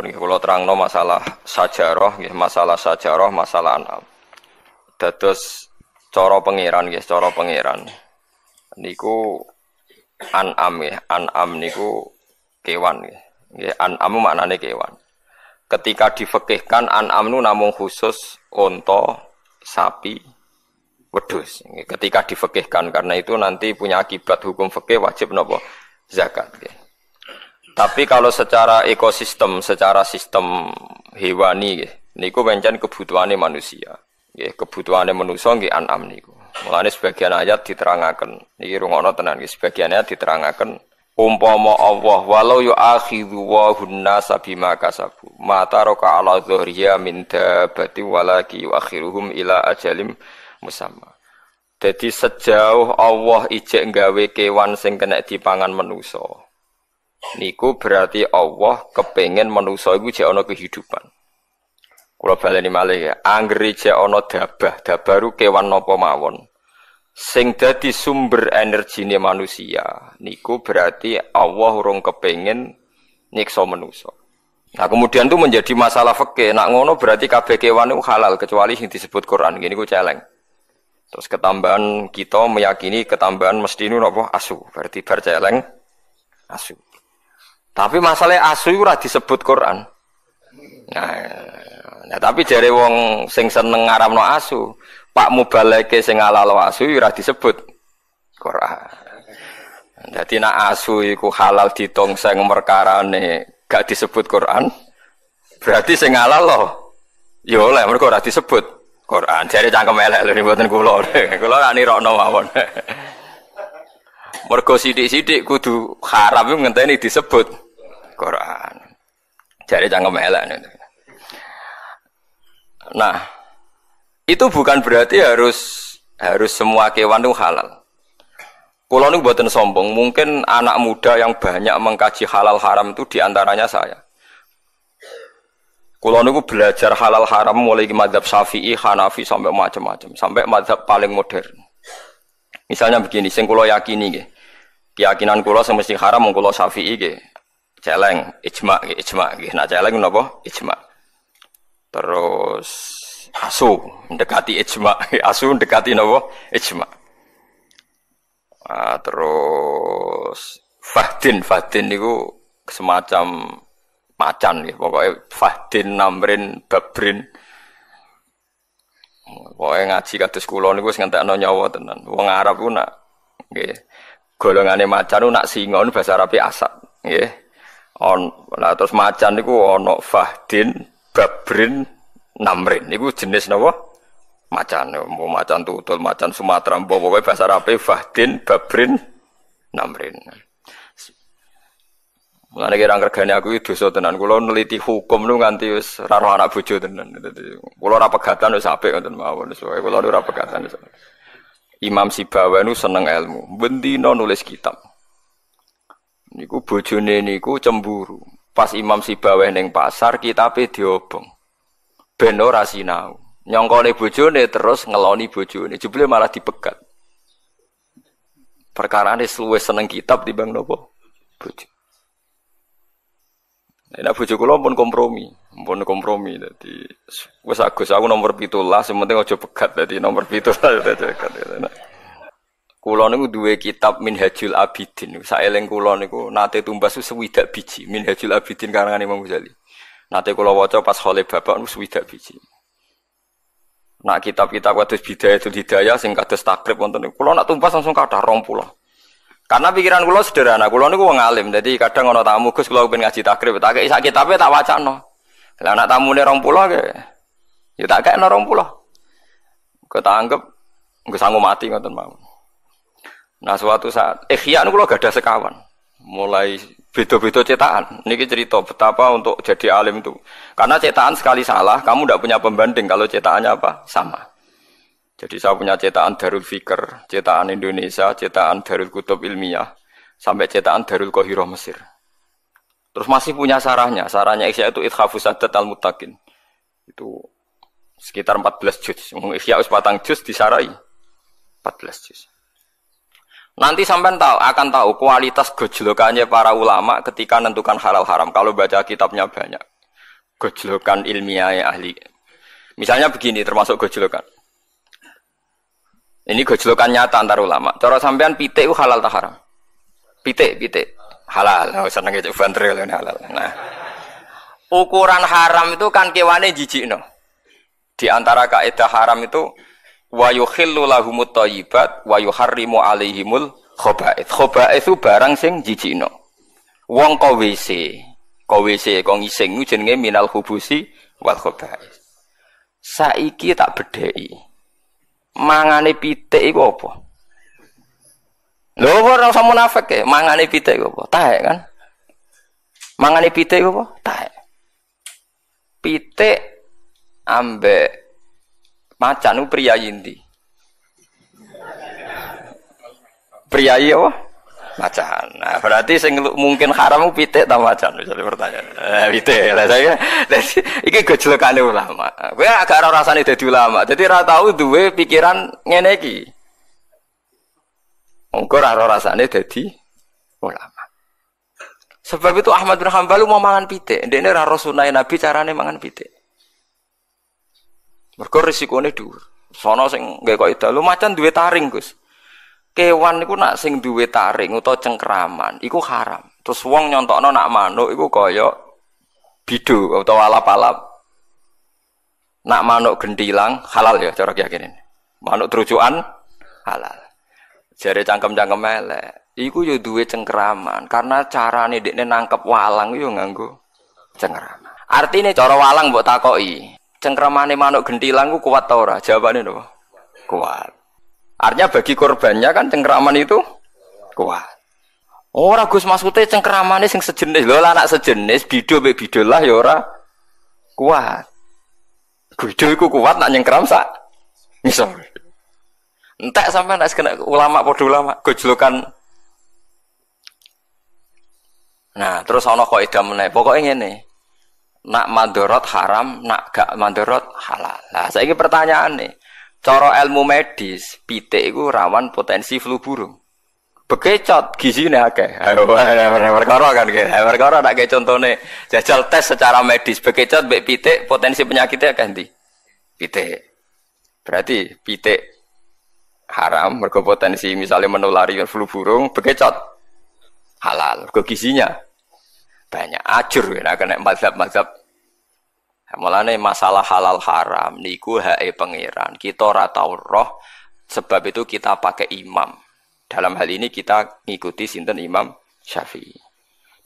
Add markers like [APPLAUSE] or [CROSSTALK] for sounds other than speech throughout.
Pun kalau terangno masalah sajarah, masalah sajarah, masalah anam. Dados cara pangeran nggih, cara pangeran. Niku anam ya, anam niku kewan nggih. Nggih, anam maknane kewan. Ketika difekihkan anam nu namung khusus unta, sapi, wedus. Ketika difekihkan karena itu nanti punya akibat hukum fikih wajib nopo zakat. Nggih. Tapi kalau secara ekosistem, secara sistem hewani niku pancen kebutuhane manusia. Kebutuhane manusia nggih an'am niku. Mulane sebagian ayat diterangaken. Niki rungono tenan nggih, sebagian ayat diterangaken umpama Allah walau yu'akhidhu wa hunnasa bima kasabu ma taraka ala dhuriya min dabati walaki yu'akhiruhum ila ajalim musamma. Jadi sejauh Allah ijek nggawe kewan sing kena dipangan manusa niku berarti Allah kepengen manusa iku jek kehidupan. Kula baleni malih ya, anggere jek ana dabah, dabah ru kewan napa mawon. Sing dadi sumber energine manusia niku berarti Allah urung kepengen nyiksa manusa. Nah kemudian itu menjadi masalah fikih. Nak ngono berarti kabeh kewan itu halal kecuali yang disebut Quran. Gini ku celeng. Terus ketambahan kita meyakini ketambahan mesti ini apa asu. Berarti bar celeng asu. Tapi masalah asu ora disebut Quran. Nah, nah tapi jare wong sing seneng ngaramno asu, Pak Mubaleke sing halal asu ora disebut Quran. Jadi nak asu iku halal ditongseng merkarane gak disebut Quran. Berarti sing halal loh. Ya oleh mergo ora disebut Quran. Jare cangkem elek lho mboten kula. [LAUGHS] Kula ra nirokno mawon. [LAUGHS] Mergo sithik-sithik kudu haram ngenteni disebut Quran. Jadi jangan melek. Nah, itu bukan berarti harus harus semua kewan itu halal. Kulo ini buatan sombong, mungkin anak muda yang banyak mengkaji halal haram itu di antaranya saya. Kulo niku belajar halal haram mulai ke madhab syafi'i, hanafi sampai macam-macam, sampai madhab paling modern. Misalnya begini, sing kulo yakini gitu. Keyakinan kulo semesti haram kulo syafi'i gitu celeng ijma ijma. Nggih nak celeng napa? Ijma. Terus asu mendekati ijma. [LAUGHS] Asu mendekati napa? Ijma. Ah, terus fahdin. Fahdin niku semacam macan ya pokoknya fahdin namrin babrin. Pokoknya ngaji kados kula niku sing ngentekno nyawa tenan. Wong Arab ku nak nggih golongane macan nak singa bahasa Arab asat nggih on nah terus macan niku ono fahdin babrin namrin niku jenis napa macan mau macan tutul macan Sumatera pokoke bahasa Arabe fahdin babrin namrin Mulane kira regane aku itu dosa tenan. Kula neliti hukum nu nganti wis ora anak bojo tenan. Kula ora pegatan wis apik ngoten mawon. Wis kula ora pegatan. Imam Sibawa nu seneng ilmu. Bendina nulis kitab. Niku bojone niku cemburu. Pas Imam Sibaweh ning pasar kitabe diobong. Ben ora sinau. Nyongkone bojone terus ngeloni bojone. Jebule malah dipegat. Perkara ini luwih seneng kitab bang nopo bojo. Nah, bojo kula pun kompromi, pun kompromi. Jadi, wes agus aku nomor pitulah, sementing aja pegat. Jadi nomor pitulah. [LAUGHS] Kulo niku duwe kitab Minhajul Abidin. Saeling kulo niku nate tumbas sewidak biji Minhajul Abidin karangan Imam Ghazali. Nate kulo waca pas khole bapak niku sewidak biji. Nak kitab-kitab kados Bidayatul Hidayah sing kados takrib wonten niku kulo nak tumbas langsung kathah 20. Karena pikiran kulo sederhana, kulo niku wong alim. Jadi kadang ana tamu Gus kulo pengen ngaji takrib, tak kei sak kitabe tak wacana. Lah nak tamune 20 ke ya tak kei 20. Kok tak anggap nggak sanggup mati ngoten mawon. Nah suatu saat ikhya niku gak ada sekawan. Mulai beda-beda cetakan. Niki cerita betapa untuk jadi alim itu. Karena cetakan sekali salah, kamu tidak punya pembanding kalau cetakannya apa? Sama. Jadi saya punya cetakan Darul Fikr, cetakan Indonesia, cetakan Darul Kutub Ilmiah, sampai cetakan Darul Kohiro Mesir. Terus masih punya sarahnya. Sarahnya Ikhya itu Ithafu Sadat Al-Mutakin. Itu sekitar 14 juz. Ikhya patang juz disarai. 14 juz. Nanti sampai tahu akan tahu kualitas gejolokannya para ulama ketika menentukan halal haram. Kalau baca kitabnya banyak. gojlokan ilmiah ahli. Misalnya begini termasuk gojlokan. Ini gojlokan nyata antar ulama. Cara sampean pitik itu halal tak haram? Pitik, pitik. Halal. Oh, seneng itu bantril halal. Nah. Ukuran haram itu kan kewane jijik no. Di antara kaidah haram itu wa yukhillu lahumut thayyibat wa yuharrimu alaihimul khaba'ith. Khaba'ith itu barang sing jijikno. Wong kok WC, kok WC kok ngising jenenge minal hubusi wal khaba'ith. Saiki tak bedheki. Mangane pitik iku apa? Lho ora usah munafik ya, mangane pitik iku apa? Taek kan? Mangane pitik iku apa? Taek. Pitik ambek macan ku pria yindi. Priayi apa? Macan. Nah, berarti sing mungkin haram pitik ta macan misalnya pertanyaan. Eh, pitik. Lah saya dadi [LAUGHS] iki gojlokane ulama. Kowe agak ora rasane dadi ulama. Dadi ora tau duwe pikiran ngene iki. Engko ora rasane dadi ulama. Sebab itu Ahmad bin Hanbal mau mangan pitik. Ndekne ora sunah Nabi carane mangan pitik. Mergo risikone dhuwur. Sono sing nggae kok. Lu macan duwe taring, Gus kewan niku nak sing duwe taring utawa cengkraman iku haram. Terus wong nyontokno nak manuk iku kaya bidu utawa alap-alap. Nak manuk gentilang halal ya cara keyakinan. Manuk terucukan halal. Jare cangkem-cangkem elek. Iku yo duwe cengkraman karena carane dekne nangkep walang yo nganggo cengkraman. Artinya cara walang mbok takoki, cengkramane manuk gentilang ku kuat ta ora? Jawabane nopo? Kuat. Artinya bagi korbannya kan cengkraman itu kuat. Ora Gus maksudnya cengkramane sing sejenis. Lho anak sejenis bido be bido lah ya ora kuat. Bido iku kuat nak nyengkram sak ngisor. Entek sampai nak kena ulama padha ulama gojlokan. Nah, terus ana edam meneh. Pokoke ngene. Nak mandorot haram, nak gak mandorot halal. Nah, pertanyaan nih. Cara ilmu medis, pitik itu rawan potensi flu burung. Bekecot gizine akeh. [LAUGHS] Perkara kan gitu. Perkara nak kayak contohnya jajal tes secara medis bekecot mbek pitik potensi penyakitnya akeh ndi? Pitik. Berarti pitik haram mergo potensi misalnya menulari flu burung bekecot halal. Mergo gizinya banyak ajur ya kena mazhab-mazhab Mulane masalah halal haram niku hae pangeran. Kita ora tau roh sebab itu kita pakai imam. Dalam hal ini kita ngikuti sinten Imam Syafi'i.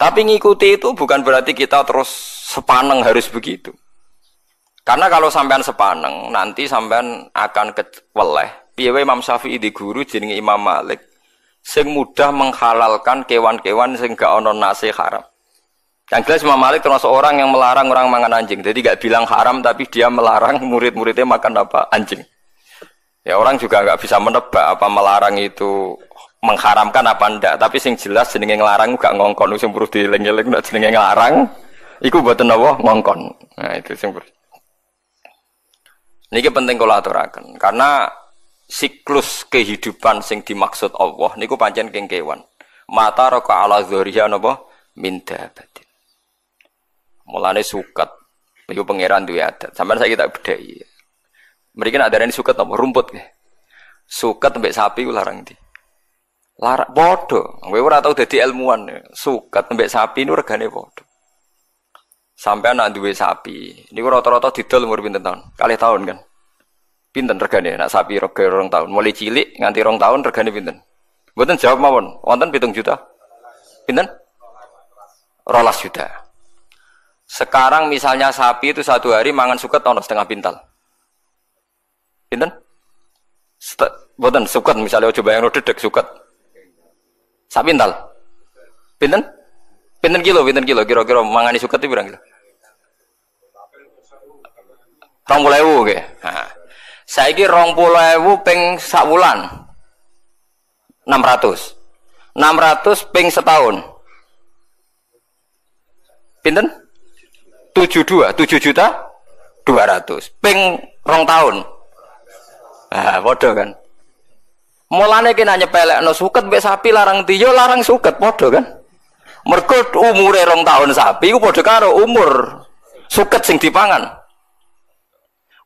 Tapi ngikuti itu bukan berarti kita terus sepaneng harus begitu. Karena kalau sampean sepaneng, nanti sampean akan keweleh. Piye Imam Syafi'i di guru jenenge Imam Malik sing mudah menghalalkan kewan-kewan sing gak nasi haram. Yang jelas Imam Malik termasuk orang yang melarang orang makan anjing. Jadi gak bilang haram tapi dia melarang murid-muridnya makan apa? Anjing. Ya orang juga nggak bisa menebak apa melarang itu mengharamkan apa ndak. Tapi sing jelas jenenge ngelarang gak ngongkon sing perlu dieling-eling nek jenenge ngelarang iku mboten napa ngongkon. Nah itu sing perlu. Niki penting kula aturaken karena siklus kehidupan sing dimaksud Allah niku pancen keng kewan. Mata roka ala dzuriya napa min. Mulane suket. Iku pangeran duwe adat. Sampeyan saya tak bedai. Mereka nak darani suket apa rumput. Suket mbek sapi ku larang di. Larang bodoh. Kowe ora tau dadi ilmuwan. Suket mbek sapi nu regane bodoh. Sampai anak duwe sapi. Niku rata-rata didol umur pinten tahun? Kali tahun kan. Pinten regane nak sapi rega rong tahun. Mulai cilik nganti rong tahun regane pinten? Mboten jawab mawon. Wonten pitung juta. Pinten? Rolas juta. Sekarang misalnya sapi itu satu hari mangan suket tono setengah pintal. Pinten? Boten suket misalnya coba yang dedek suket. Sapi pintal. Pinten? Pinten kilo, pinten kilo, kira-kira mangani suket itu berapa kilo? Rong puluh ewu, ke? Nah. Saya ini rong puluh ewu peng sak bulan. 600. 600 peng setahun. Pinten? Tujuh dua tujuh juta dua ratus ping rong tahun ah bodoh kan mulane kena nyepelek no suket be sapi larang tiyo larang suket bodoh kan mergo umure rong tahun sapi ku bodoh karo umur Suket sing dipangan.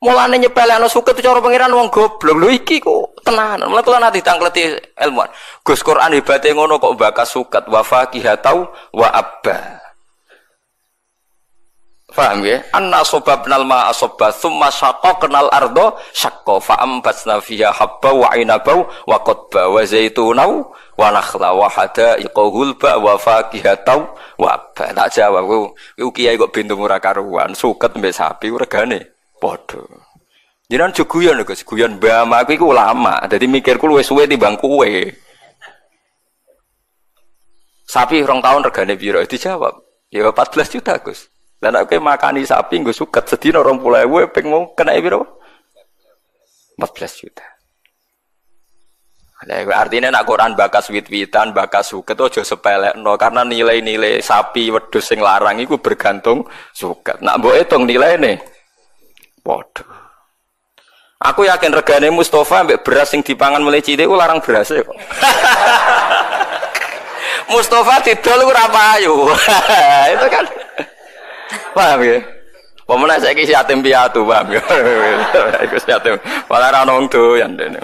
Mulane nyepelekno suket cara pangeran wong goblok. Lho iki kok tenan. Mulane kula nanti tangkleti ilmuwan. Gus Quran hebate ngono kok bakas suket wa faqihatau wa abba. Paham ya? Anna sobabnal ma asobba thumma kenal ardo syaqqa fa ambatna fiha habba wa inabau wa qadba wa zaitunau wa nakhla wa hadaiqa hulba wa faqihatau wa abba. Tak jawab ku kiai kok bintu ora karuan, suket mbek sapi regane Padha. Jenengan jo guyon Gus, guyon mbah aku iku ulama. Dadi mikirku luwih suwe timbang. Sapi rong tahun regane piro? Dijawab. Ya 14 juta, Gus. Lah nek makani sapi nggo suket sedina 20.000 ping mau kena piro? 14 juta. Nah, artinya nak Quran bakas wit-witan, bakas suket aja sepelekno karena nilai-nilai sapi wedhus sing larang iku bergantung suket. Nak mbok hitung nih. Waduh. Aku yakin regane Mustafa ambek beras sing dipangan mulai cilik larang beras kok. [LAUGHS] Mustafa didol ora payu. [LAUGHS] Itu kan. Paham ya? Pemenang saya kisi yatim piatu, paham ya? [LAUGHS] Iku yatim. Malah ra ono doyan dene.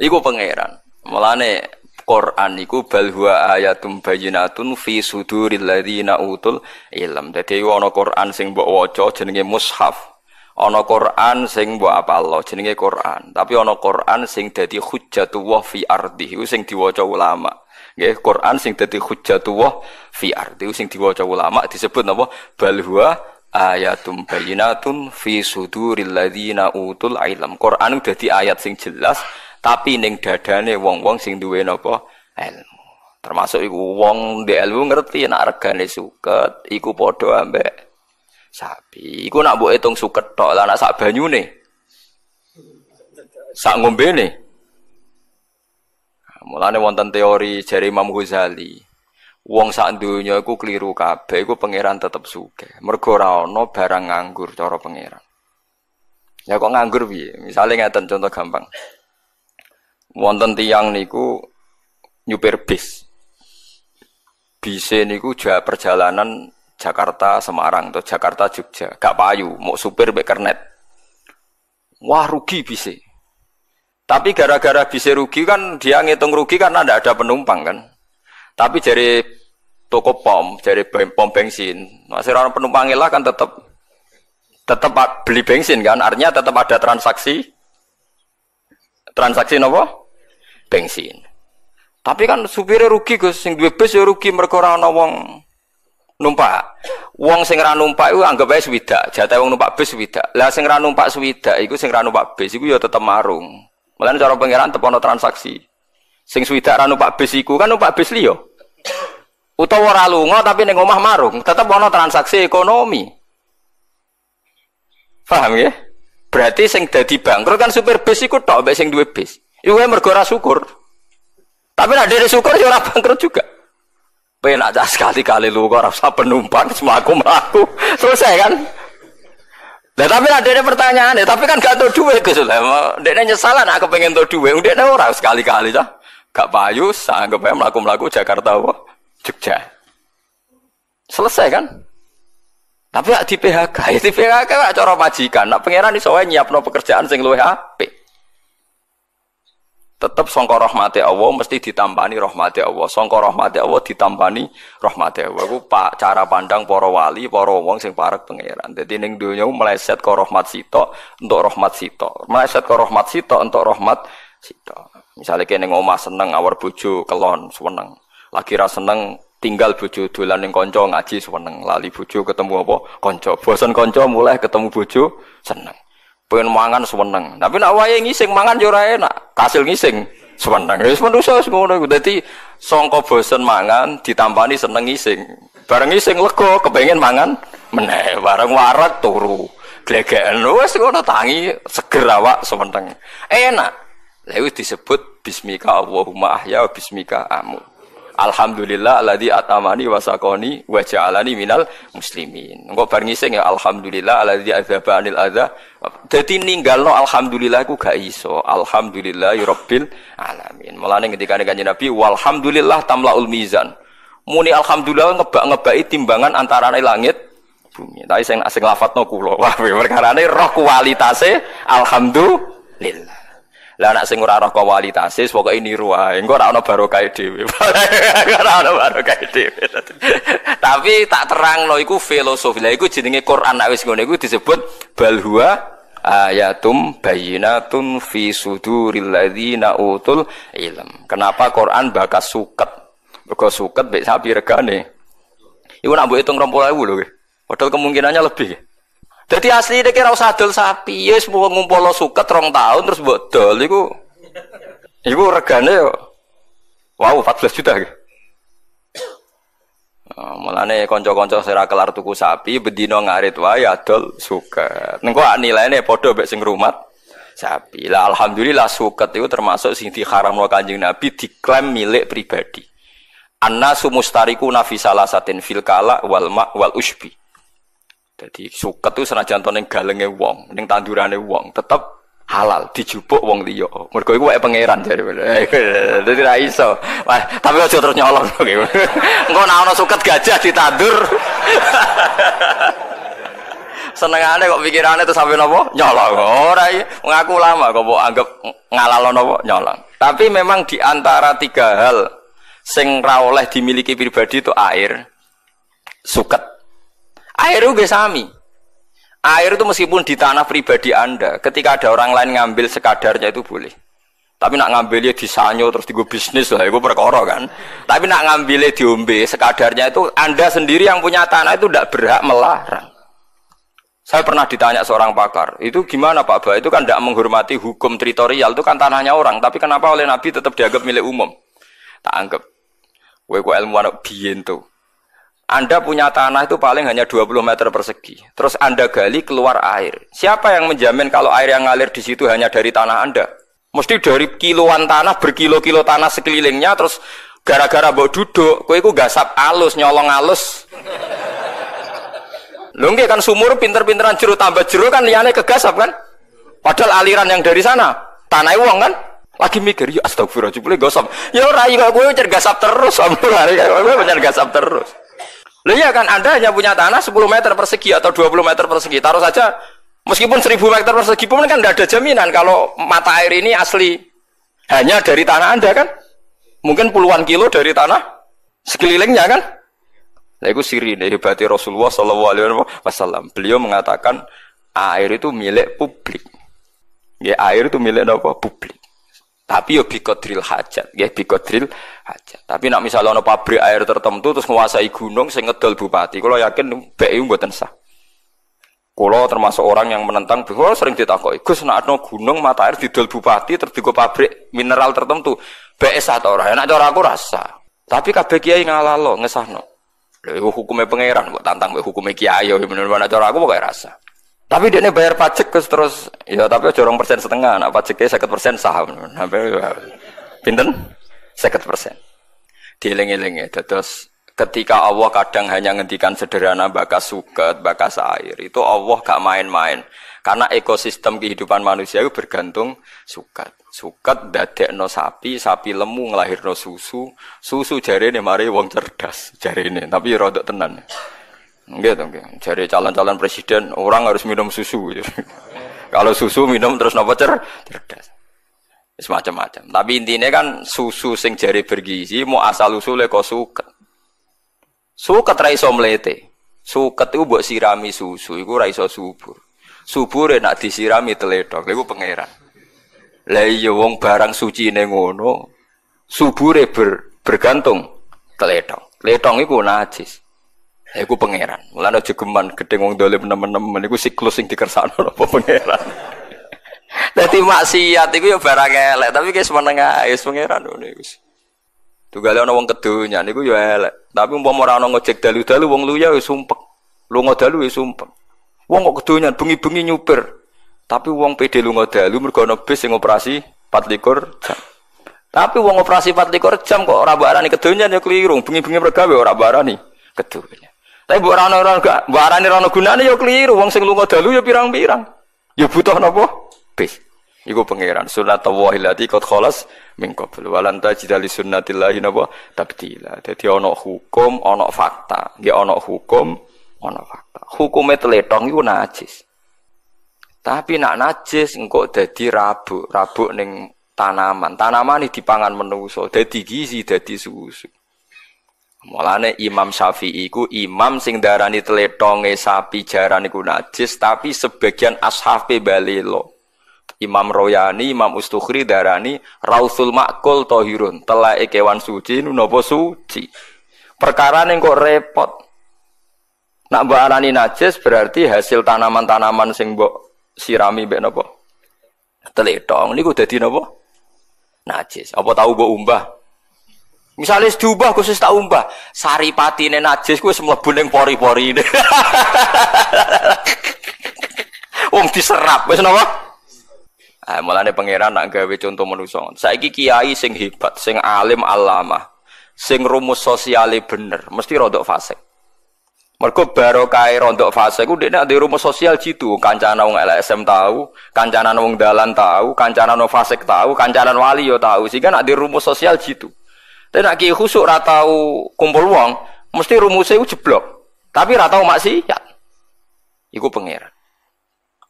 Iku pangeran. Mulane Quran iku bal huwa ayatum bayyinatun fi suduril ladzina utul ilm. Dadi ana Quran sing mbok waca jenenge mushaf. Ana Quran sing mbok apal jenenge Quran. Tapi ana Quran sing dadi hujjatullah fi ardi iku sing diwaca ulama. Nggih, Quran sing dadi hujjatullah fi ardi sing diwaca ulama disebut napa? Bal huwa ayatum bayyinatun fi suduril ladzina utul ilm. Quran dadi ayat sing jelas tapi ning dadane wong-wong sing duwe napa ilmu. Termasuk iku wong di ilmu ngerti nek regane suket iku padha ambek sapi. Iku nak mbok hitung suket tok lah nak sak banyune. Sak ngombene. Mulane wonten teori jari Imam Ghazali. Wong sak donya iku keliru kabeh iku pangeran tetep sugih. Mergo ora ana barang nganggur cara pangeran. Ya kok nganggur piye? Misale ngeten contoh gampang wonten tiang niku nyupir bis. Bise niku jauh perjalanan Jakarta Semarang atau Jakarta Jogja, gak payu, mau supir be kernet. Wah rugi bise. Tapi gara-gara bisa rugi kan dia ngitung rugi karena tidak ada penumpang kan. Tapi dari toko pom, dari pom bensin, masih orang penumpang lah kan tetap tetap beli bensin kan, artinya tetap ada transaksi transaksi nopo bensin. Tapi kan supirnya rugi Gus, sing duwe bis ya rugi mergo ora ana wong numpak. Wong sing numpak iku anggap ae swidak, jatah wong numpak bis swidak. Lah sing numpak swidak iku sing numpak bis iku ya tetep marung. Mulane cara pangeran tetep ana transaksi. Sing swidak ra numpak bis iku kan numpak bis liya. Utawa ora lunga tapi ning omah marung, tetep ana transaksi ekonomi. Paham ya? Berarti sing dadi bangkrut kan supir bis iku tok mbek sing duwe bis. Iku mergo ora syukur. Tapi nek dhewe syukur ya ora bangkrut juga. Penak cah sekali-kali lu kok ora usah penumpang semaku mlaku. Selesai kan? Lah tapi nek dhewe pertanyaan ya, tapi kan gak tau duwe Gus lah. Dekne nyesal nek pengen tau duwe, dekne ora sekali-kali cah. Gak payu, anggap ae mlaku-mlaku Jakarta apa? Jogja. Selesai kan? Tapi di PHK, ya di PHK cara majikan. Nak pangeran iso wae nyiapno pekerjaan sing luwih apik tetap songko rahmati Allah mesti ditampani rahmati Allah. Songko rahmati Allah ditampani rahmati Allah. Aku pak cara pandang para wali para wong sing parek pangeran. Jadi ning dunia meleset ke rahmat sito untuk rahmat sito meleset ke rahmat sito untuk rahmat sito misalnya kene omah seneng awar bojo kelon seneng lagi ra seneng tinggal bojo dolan ning kanca ngaji seneng lali bojo ketemu apa? Kanca. Bosan kanca mulai ketemu bojo seneng pengen mangan seneng. Tapi nak wae ngising mangan yo ora enak. Kasil ngising seneng. Wis manusa wis ngono iku. Dadi sangka bosen mangan ditampani seneng ngising. Bareng ngising lega kepengen mangan meneh. Bareng warak turu. Glegeken wis ngono tangi seger awak seneng. Enak. Lha disebut bismika Allahumma ahya bismika amu. Alhamdulillah alladzi atamani wa sakoni wa ja'alani minal muslimin. Engko bar ngising ya alhamdulillah alladzi adzaba anil adza. Dadi ninggalno alhamdulillah ku gak iso. Alhamdulillah rabbil alamin. Mulane ketika kanjeng Nabi walhamdulillah tamlaul mizan. Muni alhamdulillah ngebak-ngebaki timbangan antara langit bumi. Tapi sing asing lafadzno kula. [LAUGHS] Wah, perkarane roh kualitase alhamdulillah. Lah anak sing ora roh kualitase pokoke niru wae. Engko ora ana barokah dhewe. [LAUGHS] Ora ana barokah dhewe. Tapi tak terangno iku filosofi. Lah iku jenenge Quran nek wis ngono iku disebut bal huwa ayatum bayinatun fi suduril ladzina utul ilm. Kenapa Quran bakas suket? Mergo suket mek sapi regane. Iku nak mbok hitung 20.000 lho. Padahal kemungkinannya lebih. Jadi asli ini kira usah dol sapi, ya semua ngumpul suket rong tahun terus buat dol, itu, itu regane yo, wow 14 juta. Nah, mulane konco-konco sira kelar tuku sapi bedino ngarit wae adol suket. Nengko nilainya podo mbek sing rumat sapi. Lah alhamdulillah suket itu termasuk sing diharamno Kanjeng Nabi diklaim milik pribadi. Anna sumustariku nafi salasatin fil kala wal wal. Jadi suket itu senajan to ning galenge wong, ning tandurane wong, tetep halal dijupuk wong liya. Mergo iku wae pangeran jare. Dadi [LAUGHS] ra iso. Tapi aja terus nyolong. [LAUGHS] Engko nek ana suket gajah ditandur. [LAUGHS] Senengane kok pikirane tuh sampai nopo nyolong. Ora iya, ngaku lama kok mbok anggap ngalalo nopo nyolong. Tapi memang di antara tiga hal sing ra oleh dimiliki pribadi itu air, suket Air itu sami. Air itu meskipun di tanah pribadi Anda, ketika ada orang lain ngambil sekadarnya itu boleh. Tapi nak ngambilnya di sanyo terus di bisnis lah, itu perkara kan. Tapi nak ngambilnya diombe sekadarnya itu Anda sendiri yang punya tanah itu tidak berhak melarang. Saya pernah ditanya seorang pakar, itu gimana Pak Ba? Itu kan tidak menghormati hukum teritorial, itu kan tanahnya orang. Tapi kenapa oleh Nabi tetap dianggap milik umum? Tak anggap. Woi, ilmu anak biyen tuh. Anda punya tanah itu paling hanya 20 meter persegi. Terus Anda gali keluar air. Siapa yang menjamin kalau air yang ngalir di situ hanya dari tanah Anda? Mesti dari kiloan tanah, berkilo-kilo tanah sekelilingnya, terus gara-gara bawa duduk, kue itu gasap alus, nyolong alus. Lho kan sumur pinter-pinteran jeruk tambah jeruk kan liane kegasap kan? Padahal aliran yang dari sana, tanah uang kan? Lagi mikir, ya astagfirullah, boleh gosap. Ya rai kok gue gasap terus, ampun hari kayak gue gasap terus. Loh iya kan Anda hanya punya tanah 10 meter persegi atau 20 meter persegi. Taruh saja meskipun 1000 meter persegi pun kan tidak ada jaminan kalau mata air ini asli hanya dari tanah Anda kan. Mungkin puluhan kilo dari tanah sekelilingnya kan. Nah itu siri nih hebatnya Rasulullah Shallallahu Alaihi Wasallam. Beliau mengatakan air itu milik publik. Ya air itu milik apa? Publik. Tapi yo bikodril hajat, ya bikodril hajat. Tapi nak misalnya ono pabrik air tertentu terus menguasai gunung sing ngedol bupati, kalau yakin BI mboten sah. Kalau termasuk orang yang menentang, bahwa sering ditakoki, Gus nak ono gunung mata air didol bupati terus digo pabrik mineral tertentu, BI sah atau ora? Enak cara aku rasa. Tapi kabeh kiai ngalalo ngesahno. Lha hukumnya pangeran, kok tantang hukumnya kiai yo bener-bener cara aku pokoke rasa. Tapi dia ini bayar pajak terus, ya tapi jorong persen setengah, nah pajaknya seket persen saham, sampai pinten seket persen. Dieling-eling ya, terus ketika Allah kadang hanya ngendikan sederhana bakas suket, bakas air, itu Allah gak main-main. Karena ekosistem kehidupan manusia itu bergantung suket. Suket no sapi, sapi lemu no susu, susu jari ini mari wong cerdas jari ini, tapi rodok tenan. Gitu, gitu. Jadi calon-calon presiden orang harus minum susu. Gitu. [LAUGHS] Kalau susu minum terus nopo cer cerdas. Semacam-macam. Tapi intinya kan susu sing jari bergizi mau asal usule kok suket. Suket ra iso mlete. Suket itu buat sirami susu, iku ra iso subur. Subur nak disirami teledok, iku pangeran. Lah iya wong barang suci ning ngono, subure ber, bergantung teledok. Teledok iku najis. Ya iku pangeran. Mulane aja geman gedeng wong dolim nemen-nemen iku siklus sing dikersakno [LAUGHS] apa pangeran. [LAUGHS] Dadi maksiat iku ya barang elek, tapi guys menengah ya pangeran ngono iku. Tugale ana wong kedonya niku ya elek. Tapi umpama ora ana ngojek dalu-dalu wong luya ya sumpek. Lunga dalu ya sumpek. Wong kok kedonya bengi-bengi nyupir. Tapi wong PD lunga dalu mergo ana bis sing operasi 24 jam. Tapi wong operasi 24 jam kok ora barani kedonya ya keliru. Bengi-bengi mergawe ora barani kedonya. Tapi buat orang orang gak, buat orang orang gunane ya keliru. Wong sing lunga dalu ya pirang-pirang. Ya butuh nopo bis. Iku pangeran sunat wahilati kot kholas min qabl walan tajida li sunnatillahi napa tabdila. Dadi hukum, ana fakta. Nggih ana hukum, ana fakta. Hukume teletong iku najis. Tapi nak najis engko dadi rabuk, rabuk ning tanaman. Tanaman iki dipangan menungso, dadi gizi, dadi susu. Mulane Imam Syafi'i ku imam sing darani tletonge sapi jaran iku najis tapi sebagian ashabe balelo. Imam Royani, Imam Ustukhri darani Rausul Makul Tohirun, telake kewan suci napa suci. Perkara ning kok repot. Nak mbok arani najis berarti hasil tanaman-tanaman sing mbok sirami mbek napa? Tletong niku dadi napa? Najis. Apa tahu mbok umbah? Misalnya diubah khusus tak umbah, sari pati ini najis, gue semua buning pori-pori ini. [LAUGHS] Wong diserap, wes napa? Ah, mulane pangeran nak gawe contoh manusa. Saiki kiai sing hebat, sing alim alama, sing rumus sosiale bener, mesti rodok fasik. Mergo barokah rondok fase ku dekne di rumus sosial jitu, kancana wong LSM tahu, kancana wong dalan tahu, kancana wong fasik tahu, kancana wali yo tahu. Sehingga nak di rumus sosial jitu. Dan nak kiai khusuk ora tau kumpul wong, mesti rumusnya itu jeblok. Tapi ora tau maksiat. Iku pangeran.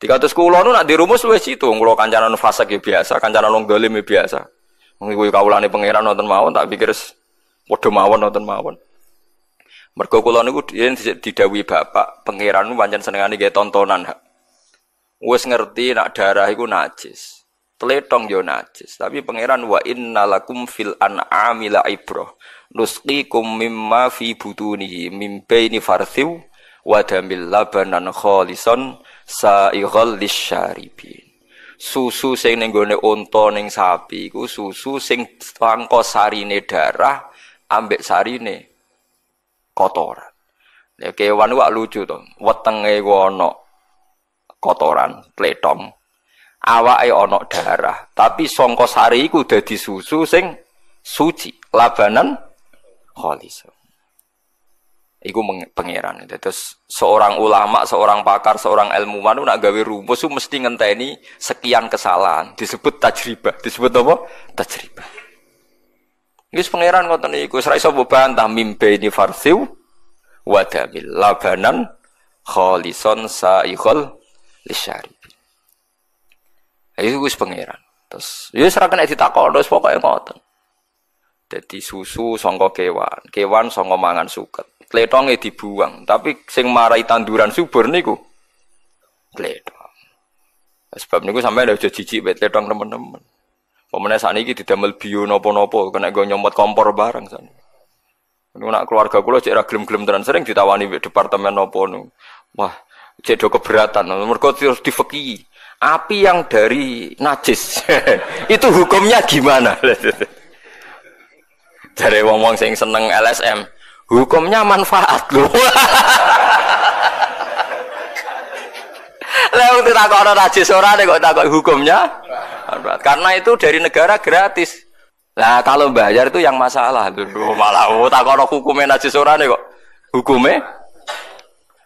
Tiga ratus kulo nu nak dirumus wes itu, kulo kancanan fasek ya biasa, kancanan wong dolim ya biasa. Mengiku kaulane pangeran nonton mawon, tak pikir podo mawon nonton mawon. Mergo kulo niku didawi bapak, pangeran pancen senengane gawe tontonan. Wes ngerti nak darah iku najis. Teletong yo najis. Tapi pangeran wa innalakum fil an'ami la ibrah. Nusqikum mimma fi butunihi mim baini farthiw wa damil labanan khalisan sa'ighal lisyaribin. Susu sing ning gone unta ning sapi iku susu sing tangko sarine darah ambek sarine kotoran. Ya kewan wak lucu to. Wetenge ku ana kotoran, tletong awake ana darah, tapi sangka sari iku dadi susu sing suci, labanan khalis. Iku pangeran. Terus seorang ulama, seorang pakar, seorang ilmuwan nak gawe rumus mesti ngenteni sekian kesalahan. Disebut tajribah. Disebut apa? Tajribah. Wis pangeran ngoten ora iso bantah mimbe ini farsiu wadamil labanan khalison saikhul lisyari. Itu wis pangeran. Terus ya serahkan ditakon terus pokoknya ngoten. Jadi susu songko kewan, kewan songko mangan suket. Tletongnya dibuang, tapi sing marai tanduran subur niku tletong. Sebab niku sampai ada jijik tletong teman-teman. Pemenang saat ini didamel bio nopo-nopo, kena gue nyomot kompor bareng sana. Ini nak keluarga kulo cek gelem-gelem tenan sering ditawani di departemen nopo nu. Wah, cek do keberatan. Mereka terus difeki api yang dari najis [LAUGHS] itu hukumnya gimana? [LAUGHS] dari wong-wong sing seneng LSM, hukumnya manfaat loh. Lalu kita takut ada najis orang kok takut hukumnya? Karena itu dari negara gratis. Nah kalau bayar itu yang masalah. Dulu malah oh takut ada hukumnya najis orang kok hukumnya?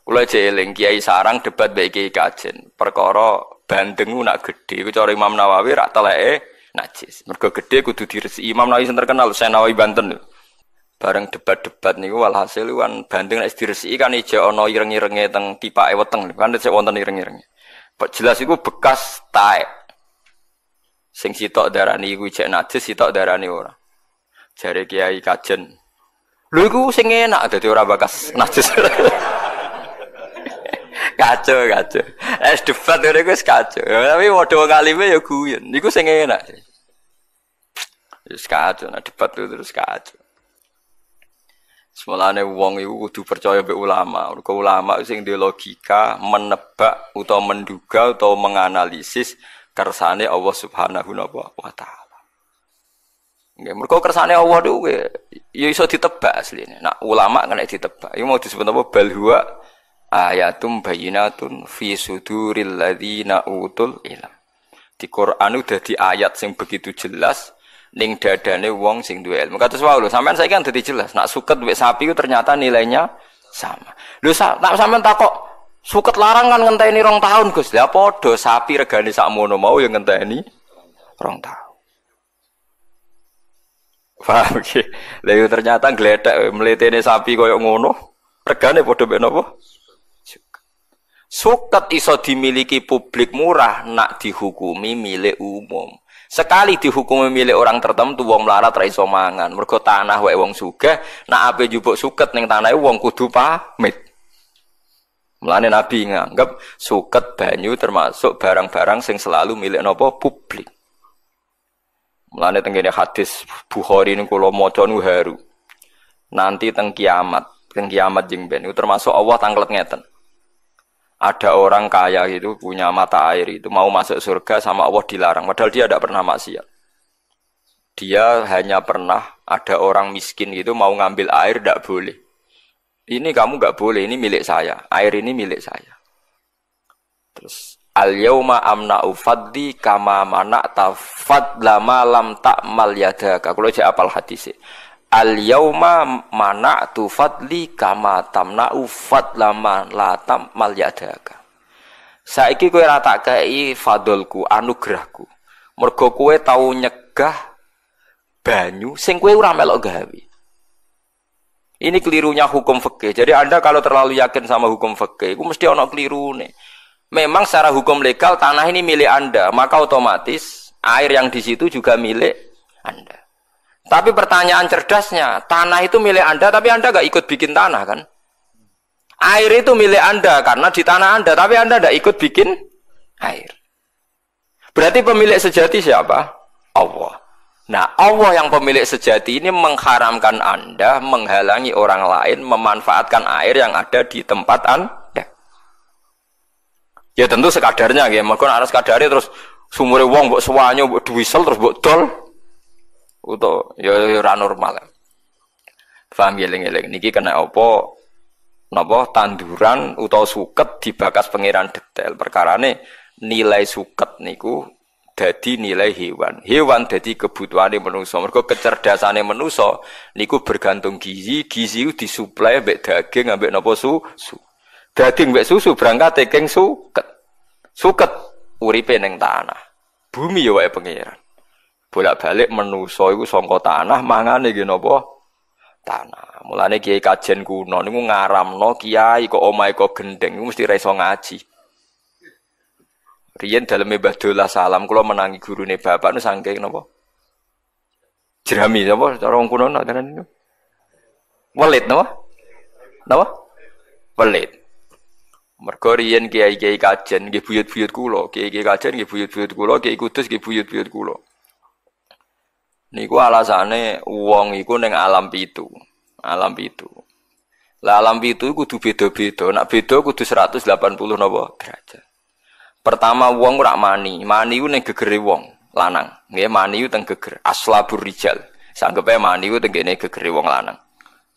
Kula jeeling Kiai Sarang debat baik Kiai Kajen. Perkara bandeng nak gede, iku cara Imam Nawawi rak teleke najis. Mergo gede kudu diresi. Imam Nawawi sing terkenal saya Nawawi Banten. Bareng debat-debat niku walhasil kan bandeng nek diresi kan ijo ana ireng-irenge teng tipake weteng. Kan sik wonten ireng-irenge. Jelas iku bekas taek. Sing sitok darani iku ijek najis, sitok darani ora. Jare Kiai Kajen. Lho iku sing enak dadi ora bekas najis. [LAUGHS] kacau kacau es debat ngene gue kacau tapi waduh kalime ya guyon niku sing enak wis kacau nah debat itu terus kacau Semulane wong iku kudu percaya be ulama. Mergo ulama sing di logika menebak utawa menduga utawa menganalisis kersane Allah Subhanahu wa taala. Nggih, mergo kersane Allah niku ya iso ditebak asline. Nak ulama kena ditebak. Iku mau disebut apa bal huwa ayatum bayinatun fi suduril ladzina utul ilm. Di Quran udah di ayat sing begitu jelas ning dadane wong sing duwe ilmu. Kados wae lho, sampean saiki kan dadi jelas. Nak suket duwe sapi itu ternyata nilainya sama. Lho sa, nak sampean takok Suket larang kan ngenteni rong tahun Gus. Lah padha sapi regane sakmono mau yang ngenteni rong tahun. Paham iki? Lah ternyata gledek mletene sapi koyo ngono. Regane padha mek napa? Suket iso dimiliki publik murah nak dihukumi milik umum. Sekali dihukumi milik orang tertentu wong melarat ra iso mangan. Mergo tanah wae wong sugih, nak ape jupuk suket ning tanahe wong kudu pamit. Mulane Nabi nganggep suket banyu termasuk barang-barang sing selalu milik nopo publik. Mulane tenggene hadis Bukhari ini kula maca haru. Nanti teng kiamat, teng kiamat jeng ben termasuk Allah tanglet ngeten. Ada orang kaya itu punya mata air itu mau masuk surga sama Allah dilarang padahal dia tidak pernah maksiat. Dia hanya pernah ada orang miskin itu mau ngambil air tidak boleh. Ini kamu nggak boleh, ini milik saya. Air ini milik saya. Terus al yauma amna ufaddi kama mana tafad lama lam mal yadaka. Kalau saya apal hadis Al yauma mana tu fadli kama ufad lama la mal yadaka. Saiki kowe ra tak kei fadolku, anugerahku. Mergo kowe tau nyegah banyu sing kowe ora melok gawe. Ini kelirunya hukum fikih. Jadi Anda kalau terlalu yakin sama hukum fikih, itu mesti ono keliru nih. Memang secara hukum legal tanah ini milik Anda, maka otomatis air yang di situ juga milik Anda. Tapi pertanyaan cerdasnya, tanah itu milik Anda, tapi Anda gak ikut bikin tanah kan? Air itu milik Anda karena di tanah Anda, tapi Anda tidak ikut bikin air. Berarti pemilik sejati siapa? Allah. Nah, Allah yang pemilik sejati ini mengharamkan Anda menghalangi orang lain memanfaatkan air yang ada di tempat Anda. Ya tentu sekadarnya ya, maka harus sekadarnya terus sumure wong mbok suwanyo mbok duwisel terus mbok dol. Uto ya, ya ora normal. Paham ya eling niki kena apa napa tanduran utawa suket dibakas pangeran detail perkarane nilai suket niku dadi nilai hewan. Hewan dadi kebutuhane manusa. Mergo kecerdasane manusa niku bergantung gizi, gizi disuplai mbek daging ambek napa susu. Daging mbek susu berangkat keng suket. Suket uripe ning tanah. Bumi ya wae pangeran. Bolak-balik manusa iku saka tanah mangane nggih napa? Tanah. Mulane kiai kajen kuno niku ngaramno kiai kok omahe kok gendeng mesti ra iso ngaji. Riyen dalam Mbah Dolah salam kula menangi gurune bapak nu saking napa? Jerami napa cara wong kuno nak itu. Welit napa? Napa? Welit. Mergo riyen kiai-kiai kajen nggih buyut-buyut kula, kiai-kiai kajen nggih buyut-buyut kula, kiai kudus nggih buyut-buyut kula. Niku alasane wong iku ning alam pitu. Alam pitu. Lah alam pitu kudu beda-beda. Nak beda kudu 180 napa derajat. Pertama wong ora mani, mani ku ning gegere wong lanang. Nggih mani ku teng geger aslabur rijal. Sanggepe mani ku tenggene gegere wong lanang.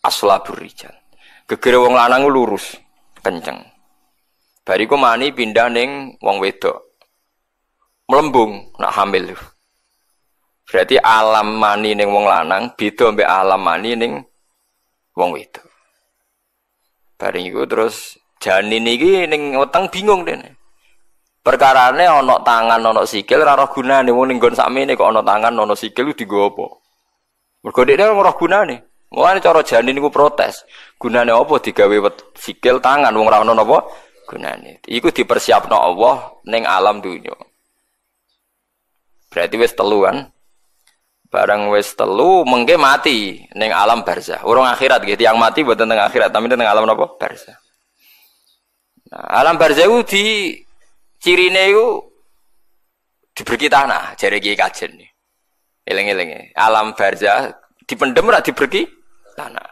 Aslabur rijal. Gegere wong lanang ku lurus, kenceng. Bariku mani pindah ning wong wedok. Melembung nak hamil. Berarti alam mani ning wong lanang beda mbek alam mani ning wong wedok. Bareng iku terus janin iki ning weteng bingung dene. Perkarane ana tangan ana sikil ora roh gunane wong ning nggon sakmene kok ana tangan ana sikil dienggo apa? Mergo dhekne ora roh gunane. Mulane cara janin niku protes. Gunane apa digawe sikil tangan wong ora ana napa gunane. Iku dipersiapno Allah ning alam dunya. Berarti wis telu kan? Barang wis telu mengke mati ning alam barzah. Urung akhirat gitu. Yang mati buatan teng akhirat, tapi teng alam napa? Barzah. Nah, alam barzah di Cirine itu diberi tanah, jari kiai kajen nih. Eleng-eleng alam barza dipendem ora diberi tanah.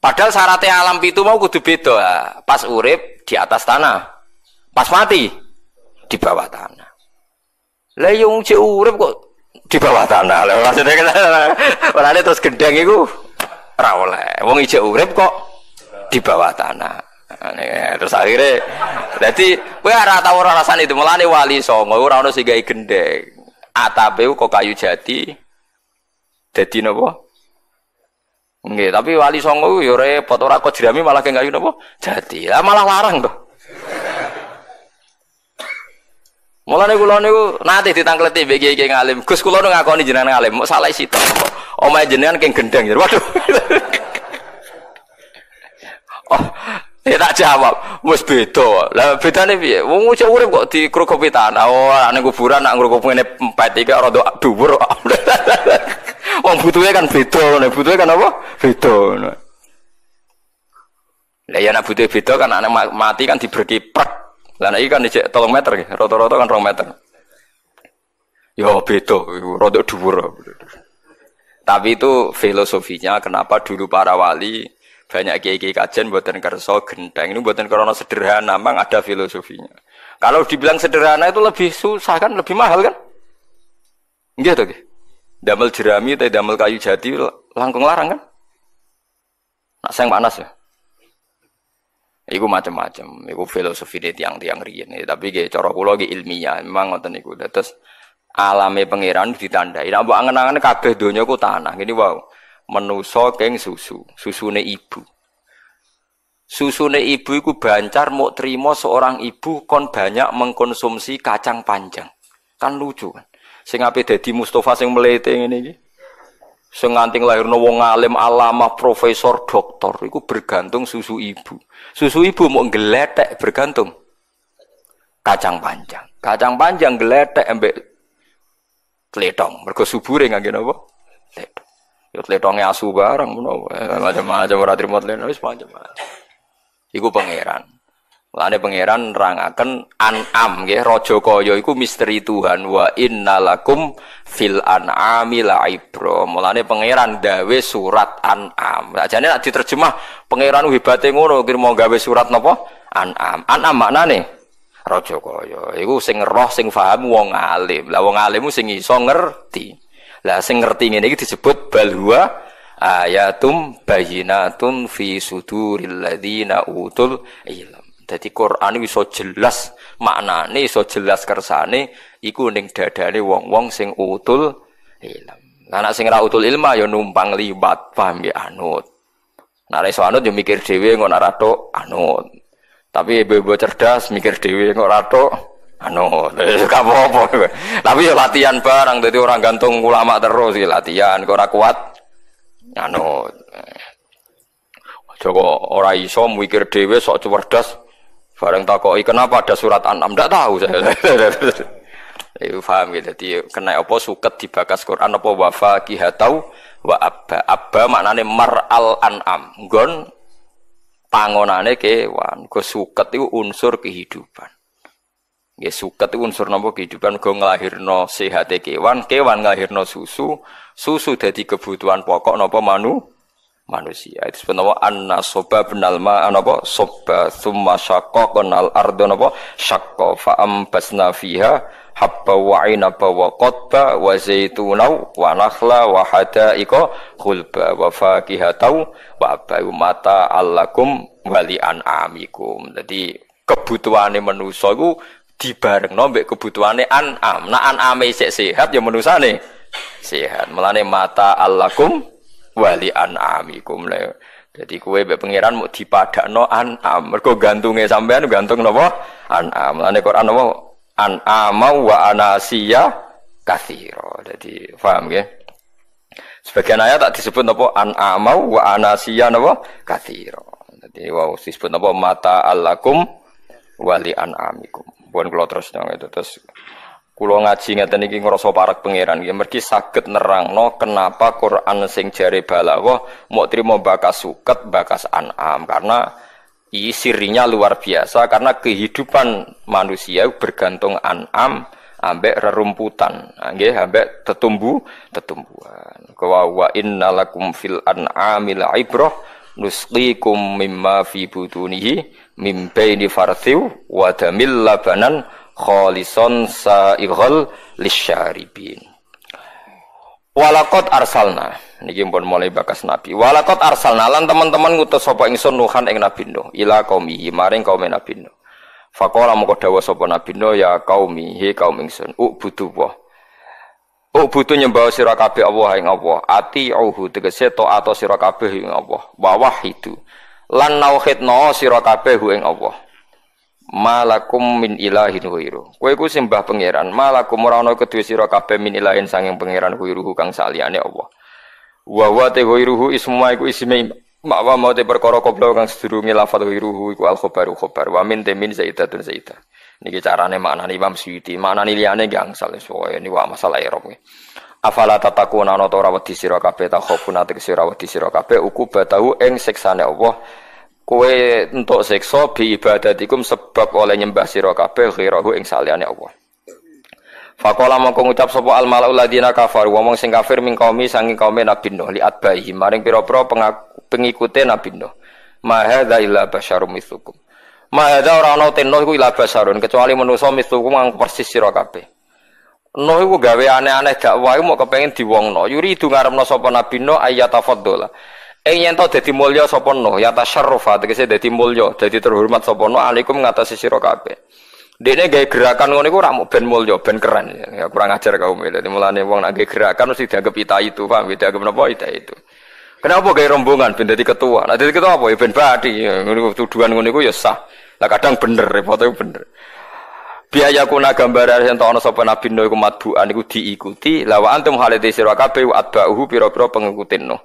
Padahal syaratnya alam itu mau kudu beda. Pas urip di atas tanah, pas mati di bawah tanah. Lah yung cek urip kok di bawah tanah. Lah maksudnya kan [LAUGHS] terus gendang itu ora oleh. Wong ijek urip kok di bawah tanah. Nah, terus akhirnya jadi kowe ora tau ora rasane itu mulane wali songo ora ono sing gendeng. Atape kok kayu jati. Dadi napa? Nggih, tapi wali songo yo repot ora kok jerami malah kayu napa? Jati. Lah malah larang tuh. Mulane kula niku nate ditangkleti mbek kiai ngalim. Gus kula ngakoni jenengan ngalim, mau salah isi Omahe jenengan keng gendeng. Waduh. [LAUGHS] oh, ya tak jawab, wis beda. Lah bedane piye? Wong cek urip kok dikrukupi tanah. Oh, ning kuburan nak ngrukup ngene empet iki rada dhuwur. [LAUGHS] Wong butuhe kan beda, nek butuhe kan apa? Beda. Lah ya nak butuhe beda kan anak mati kan diberki prek lah ini kan dicek tolong meter, rata-rata kan rong meter. Ya beda, rada dhuwur. Tapi itu filosofinya kenapa dulu para wali banyak kiai-kiai kajian buatan kerso genteng ini buatan karena sederhana, memang ada filosofinya. Kalau dibilang sederhana itu lebih susah kan, lebih mahal kan? Enggak tuh, damel jerami, tapi damel kayu jati langkung larang kan? Nak sayang panas ya. Iku macam-macam, iku filosofi di tiang-tiang riyen. Tapi ge cara kula ilmiah, memang ngoten niku. Terus alame pangeran ditandai. Nek mbok angen-angen kabeh donya ku tanah. Gini wow. Menusa keng susu, susune ibu. Susune ibu iku bancar mau terima seorang ibu kon banyak mengkonsumsi kacang panjang. Kan lucu kan. Sing ape dadi Mustafa sing melete ngene iki. Sing nganting lahirno wong alim, alama, profesor, doktor iku bergantung susu ibu. Susu ibu mau geletek bergantung kacang panjang. Kacang panjang geletek embek tletong. Mergo subure ngangge napa? Tletong. Yo tletonge asu barang menapa. Eh, macam-macam ora trimo tletong wis macam-macam. Iku pangeran. Lane pangeran rangaken an'am nggih raja kaya iku misteri Tuhan wa innalakum fil an'ami la'ibra. Mulane pangeran gawe surat an'am. Ajane nek diterjemah pangeran hebate ngono mau gawe surat napa? An'am. An'am maknane raja kaya. Iku sing roh sing paham wong alim. Lah wong alim sing iso ngerti. Lah sing ngerti ngene iki disebut balhuwa ayatum bayinatun fi suduril ladina utul ilm. Jadi Quran iso jelas maknane, iso jelas kersane iku ning dadane wong-wong sing utul ilm. Anak sing ra utul ilma ya numpang libat, paham ya anut. Nek iso anut ya mikir dhewe ngono ora anut. Tapi ibu-ibu cerdas mikir dhewe kok ora anut. [LAUGHS] Gak apa-apa. Tapi ya latihan barang dadi orang gantung ulama terus ya latihan kok ora kuat anut. Joko ora iso mikir dhewe sok cerdas Bareng takoi kenapa ada surat An'am? Tidak tahu saya. [LAUGHS] Itu paham gitu. Jadi kena apa suket dibakas Quran apa wafa kihatau wa abba. Abba maknane mar al an'am. Gon pangonane kewan. Go suket itu unsur kehidupan. Ya suket itu unsur nopo kehidupan. Go ngelahirno sehat kewan. Kewan ngelahirno susu. Susu jadi kebutuhan pokok nopo manu manusia. Itu sebenarnya anna soba benal ma anapa soba summa syakko kenal ardo napa syakko fa ambasna fiha habba wa inaba wa qotba wa zaitunau wa nakhla wa hadaika khulba wa fakihatau wa abayu mata allakum wali an'amikum. Jadi kebutuhane manusa iku dibarengno mbek kebutuhane an'am. Nah an'ame isih sehat ya manusane sehat. Mulane mata allakum wali an'amikum le. Jadi kue be pangeran mau dipadakno an'am. Mergo gantunge sampean gantung napa? An'am. Lane Quran napa? An'ama wa anasiya kathiro. Jadi paham ya? Sebagian ayat tak disebut napa? An'ama wa anasiya napa? Kathiro. Jadi wow disebut napa? Mata alakum wali an'amikum. Bukan kalau terus dong itu terus Kulo ngaji ngeten iki ngrasa parak pangeran. Ya mergi saged nerangno kenapa Quran sing jare balaghah mau trimo bakas suket bakas an'am. Karena sirinya luar biasa karena kehidupan manusia bergantung an'am ambek rerumputan. Nggih ambek tetumbu tetumbuhan. Wa innalakum fil an'amil ibrah nusqikum mimma fi butunihi mim baini farthiw wa damil labanan kholison sa'ighal lisyaribin. Walakot arsalna. Niki pun mulai bakas nabi. Walakot arsalna. Lan teman-teman ngutus sapa ingsun nuhan ing nabi nuh. Ila qaumihi. Maring kaum nabi nuh. Faqala moko dawuh sapa nabi nuh ya qaumi he kaum ingsun. Ubudu wa. Ubudu nyembah sira kabeh Allah ing Allah. Ati auhu tegese taat sira kabeh ing Allah. Wa wahidu. Lan nauhidna sira kabeh ing Allah Malakum min ilahin huiru. Kowe iku sembah pangeran. Malakum ora ana kedue sira kabeh min ilahin sanging pangeran huiru kang saliyane Allah. Wa wa te huiruhu isma iku isme Makwa mau te perkara koplo kang sedurunge lafal huiruhu iku al khobaru khobar. Wa min te min zaidatun zaidah. Niki carane maknani Imam Suyuti. Maknani liyane gangsal soe ini wa masalah Arab. Afala tatakuna ana ora wedi sira kabeh ta khofuna te sira wedi sira kabeh uku batahu ing siksane Allah kowe entuk siksa bi ibadatikum sebab oleh nyembah sira kabeh ghirahu ing saliyane Allah. Fakola mongko ngucap sapa al malaul ladina kafar wong sing kafir ming kaumi sanging kaum Nabi Nuh li atbahi maring pira-pira pengikute Nabi Nuh. Ma hadza illa basyarum mithlukum. Ma hadza ora ana tenno iku illa basyarun kecuali manusa mithlukum kang persis sira kabeh. Nuh iku gawe aneh-aneh dakwah mau kepengin diwongno. Yuri itu ngarepno sapa Nabi Nuh ayatafaddola. Ing yen to dadi mulya sapa no, ya tasyarrufa tegese dadi mulya, dadi terhormat sapa no alaikum ngatasi sira kabeh. Dekne gawe gerakan ngono iku ora mung ben mulya, ben keren. Ya kurang ajar kaum Dadi mulane wong nek gerakan mesti dianggap ita itu, paham? Dianggap napa ita itu. Kenapa gawe rombongan ben dadi ketua? Nah dadi ketua apa ya ben badi. Ngono tuduhan ngono iku ya sah. Lah kadang bener, repot bener. biaya kuna gambaran yang tahu sapa nabi nuh iku matbuan iku diikuti lawa antum halite sira kabeh atba'uhu pira-pira pengikutin nuh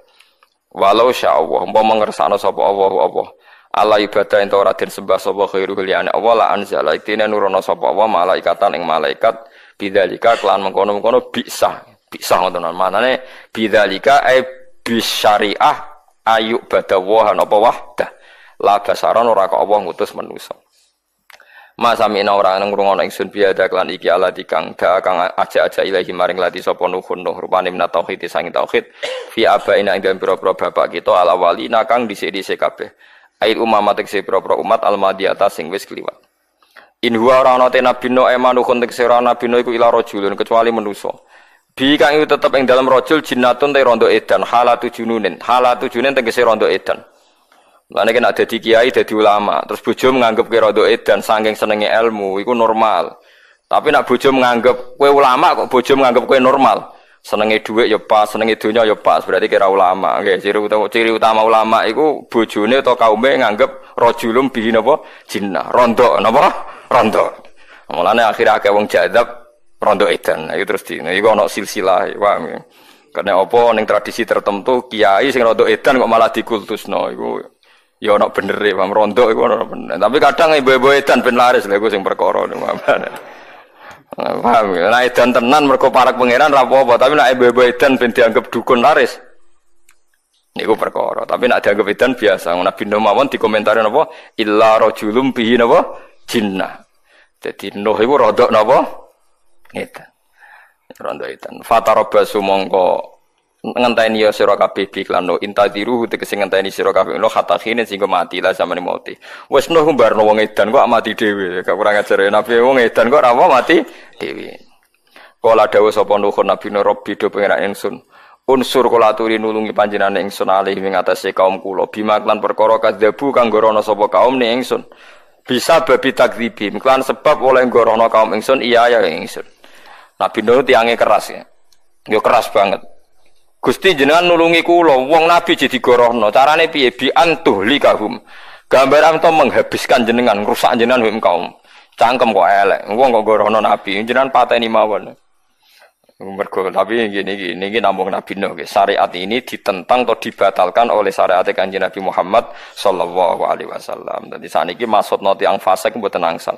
Walau sya Allah, umpama ngersakno sapa Allah Allah. Allah ibadah ento ora den sembah sapa khairu liyane Allah la anzala itine nurono sapa Allah malaikatan ing malaikat bidzalika kelan mengkono-mengkono bisa. Bisa ngoten manane bidzalika ai bisyariah ayu badawahan apa wahdah. La basaran ora kok Allah ngutus manusa. Masa mina ora ngrungokno ingsun biada klan iki ala dikang da kang aja-aja ilahi maring lati sapa nuhun. Nuh rupane min tauhid sangi tauhid. Fi abaina ing dalem pira-pira bapak kita ala wali nakang dhisik-dhisik kabeh. Ait umat tekse pira-pira umat almadiyata sing wis kliwat. In huwa ora ana te nabi no emanuhun tekse ora nabi no iku ila rajulun kecuali manusa. Bi kang tetep ing dalem rajul jinnatun te rondo edan halatu jununin. Halatu jununin tegese rondo edan Lane kena dadi kiai, dadi ulama, terus bojo menganggap kowe rada edan saking senenge ilmu, iku normal. Tapi nak bojo menganggap kowe ulama kok bojo menganggap kowe normal. Senenge dhuwit ya pas, senenge donya ya pas, berarti kira ulama. Nggih, ciri utama ciri utama ulama iku bojone atau kaume nganggap rajulum bihi napa? Jinnah. Rondo napa? Rondo. Mulane akhir akeh wong jadab rondo edan. Nah, itu terus di iku ana silsilah, paham ya. Karena apa ning tradisi tertentu kiai sing rondo edan kok malah dikultusno iku Ya ono bener e, Paham rondo iku ono bener. Tapi kadang ibu-ibu edan ben laris lha iku sing perkara niku. Paham ya? Nah edan tenan mergo parak pangeran ra apa-apa, tapi nek ibu-ibu edan ben dianggap dukun laris. Niku perkara. Tapi nek dianggap edan biasa. Nabi Nuh mawon dikomentari napa? Illa rajulum bihi napa? Jinnah. Jadi Nuh iku rodok napa? Edan. Rondo edan. Fatarabasu mongko ngenteni ya sira kabeh iklan no intadiru tegese ngenteni sira kabeh no kata khine sing mati lah samane mati. Wis no mbarno wong edan kok mati dhewe gak kurang ajar ya. Nabi wong edan kok ora mati dhewe. Kala dawuh sapa nuh nabi no robbi do pengen ingsun. Unsur kula aturi nulungi panjenengan ingsun alih ing atase kaum kula. Bima lan perkara kadzabu kang gorono sapa kaum ne ingsun. Bisa babi takdzibim. Klan sebab oleh gorono kaum ingsun iya ya ingsun. Nabi Nuh tiange keras ya. Yo keras banget. Gusti jenengan nulungi kula, wong nabi jadi gorohno. Carane piye? Bi antuh likahum. Gambaran to menghabiskan jenengan, rusak jenengan wim kaum. Cangkem kok elek. Wong kok gorohno nabi, jenengan pateni mawon. Mergo tapi gini gini gini nambung Nabi Nuh. Syariat ini ditentang atau dibatalkan oleh syariat kanjeng Nabi Muhammad Sallallahu Alaihi Wasallam. Jadi saat ini maksud noti yang fasik buat angsal.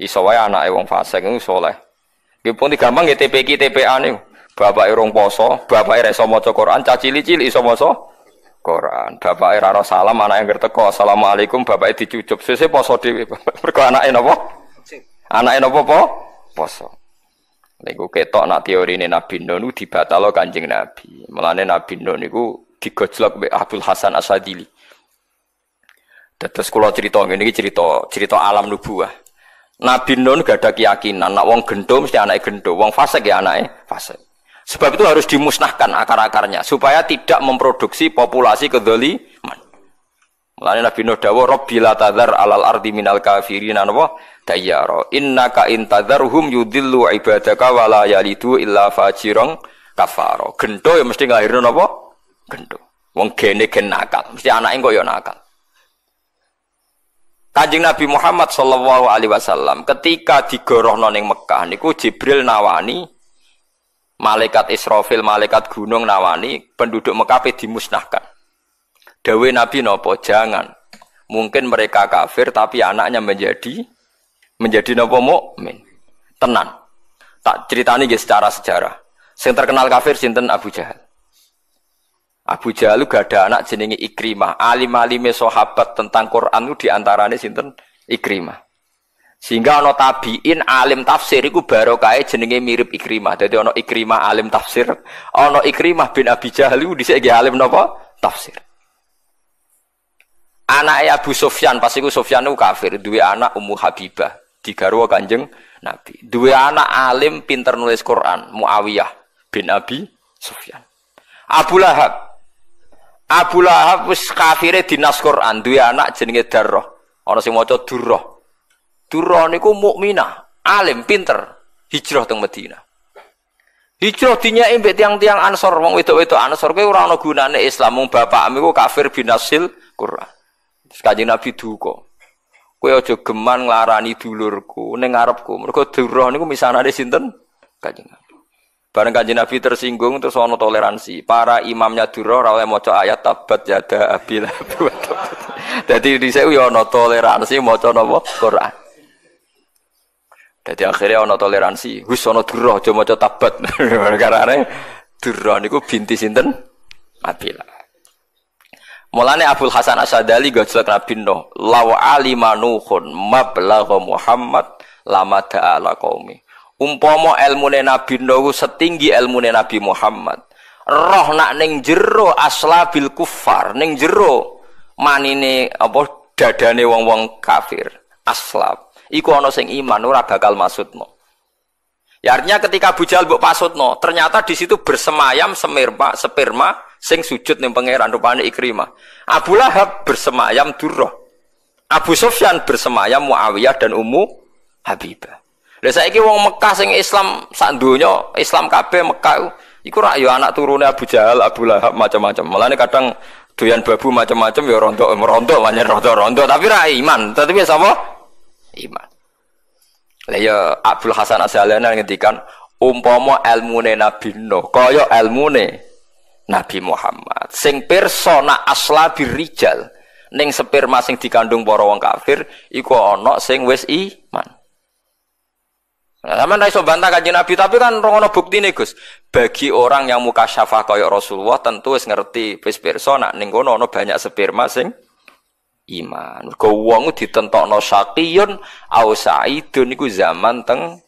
Iso wae anak wong fasik itu soleh. Gipun gampang ya TPK TPA nih. Bapak rong poso, bapak iso maca Quran, caci cili iso maca Quran. Bapak ora salam, anak yang teko, Assalamualaikum, bapak dicucup. Sese poso dhewe. [LAUGHS] Mergo anake napa? Anake napa po? Poso. Niku ketok nak teori ini Nabi Nuh niku dibatalo Kanjeng Nabi. Mulane Nabi Nuh niku digojlok mbek Abdul Hasan Asadili. Terus kula cerita ngene iki cerita cerita alam nubuah. Nabi Nuh gak ada keyakinan nak wong gendo mesti anake gendo, wong fasik ya anake fasik. Sebab itu harus dimusnahkan akar-akarnya supaya tidak memproduksi populasi kedzaliman. Mulane Nabi Nuh dawuh Rabbi la alal ardi minal kafirin napa dayyara innaka in tadzarhum yudillu ibadaka wa la yalidu illa fajirang kafaro. Gento ya mesti ngahirno napa? Gento. Wong gene gen nakal, mesti anake kok ya nakal. Kanjeng Nabi Muhammad sallallahu alaihi wasallam ketika digorohno ning Mekah niku Jibril nawani malaikat Israfil, malaikat gunung nawani penduduk Mekah dimusnahkan. Dawe Nabi nopo jangan. Mungkin mereka kafir tapi anaknya menjadi menjadi nopo mukmin. Tenan. Tak ceritani nggih secara sejarah. Yang terkenal kafir sinten Abu Jahal. Abu Jahal gak ada anak jenenge Ikrimah. Alim-alime sahabat tentang Quran itu di antaranya sinten Ikrimah. Sehingga ono tabiin alim tafsir iku barokah jenenge mirip Ikrimah. Jadi ono Ikrimah alim tafsir, ono Ikrimah bin Abi Jahal iku dhisik alim napa? Tafsir. Anak Abu Sufyan pas iku Sufyan itu kafir, dua anak Ummu Habibah, digarwa Kanjeng Nabi. Dua anak alim pinter nulis Quran, Muawiyah bin Abi Sufyan. Abu Lahab Abu Lahab wis kafire dinas Quran, duwe anak jenenge Darrah. Ana sing maca. Durrah niku mukminah, alim, pinter, hijrah teng Madinah. Hijrah dinyai mbek tiang-tiang Ansor, wong wedok-wedok Ansor kuwi ora ana gunane Islam, wong bapakmu iku kafir binasil Quran. Terus Kanjeng Nabi duka. Kowe aja geman nglarani dulurku ning ngarepku. Mergo Durrah niku misanane sinten? Kanjeng Nabi. Bareng kanji Nabi tersinggung terus ono toleransi. Para imamnya duro ora maca ayat tabat yada abil Jadi di saya ono toleransi maca napa Quran. Jadi akhirnya ono toleransi. Wis ono duro aja maca tabat. [LAUGHS] Karena duro niku binti sinten? Abila. Mulane Abdul Hasan Asadali gojlok Nabi Nuh, lawa alimanuhun mablagha Muhammad lama ta'ala qaumi umpama ilmune Nabi Nuh setinggi ilmune Nabi Muhammad roh nak ning jero aslabil kufar ning jero manine apa dadane wong-wong kafir aslab iku ana sing iman ora bakal maksudno ya artinya ketika Abu Jahal mbok pasutno ternyata di situ bersemayam semirma sperma sing sujud ning pangeran rupane Ikrimah Abu Lahab bersemayam Durrah Abu Sufyan bersemayam Muawiyah dan Ummu Habibah Lah saiki wong Mekah sing Islam sak donya, Islam kabeh Mekah iku rak ya anak turune Abu Jahal, Abu Lahab macam-macam. Mulane kadang doyan babu macam-macam ya rontok merontok banyak rontok-rontok tapi ra iman. Tapi ya apa? Iman. Lah ya Abdul Hasan Asy'alani ngendikan umpama ilmune Nabi Nuh kaya ilmune Nabi Muhammad sing persona aslabi rijal ning sperma sing dikandung para wong kafir iku ana sing wis iman Nah, sama iso bantah kanjeng Nabi, tapi kan rongono bukti nih Gus. Bagi orang yang muka syafah kaya Rasulullah tentu wis ngerti wis pirsa nak banyak sperma sing iman. Mergo wong ditentokno syaqiyun au sa'idun iku zaman teng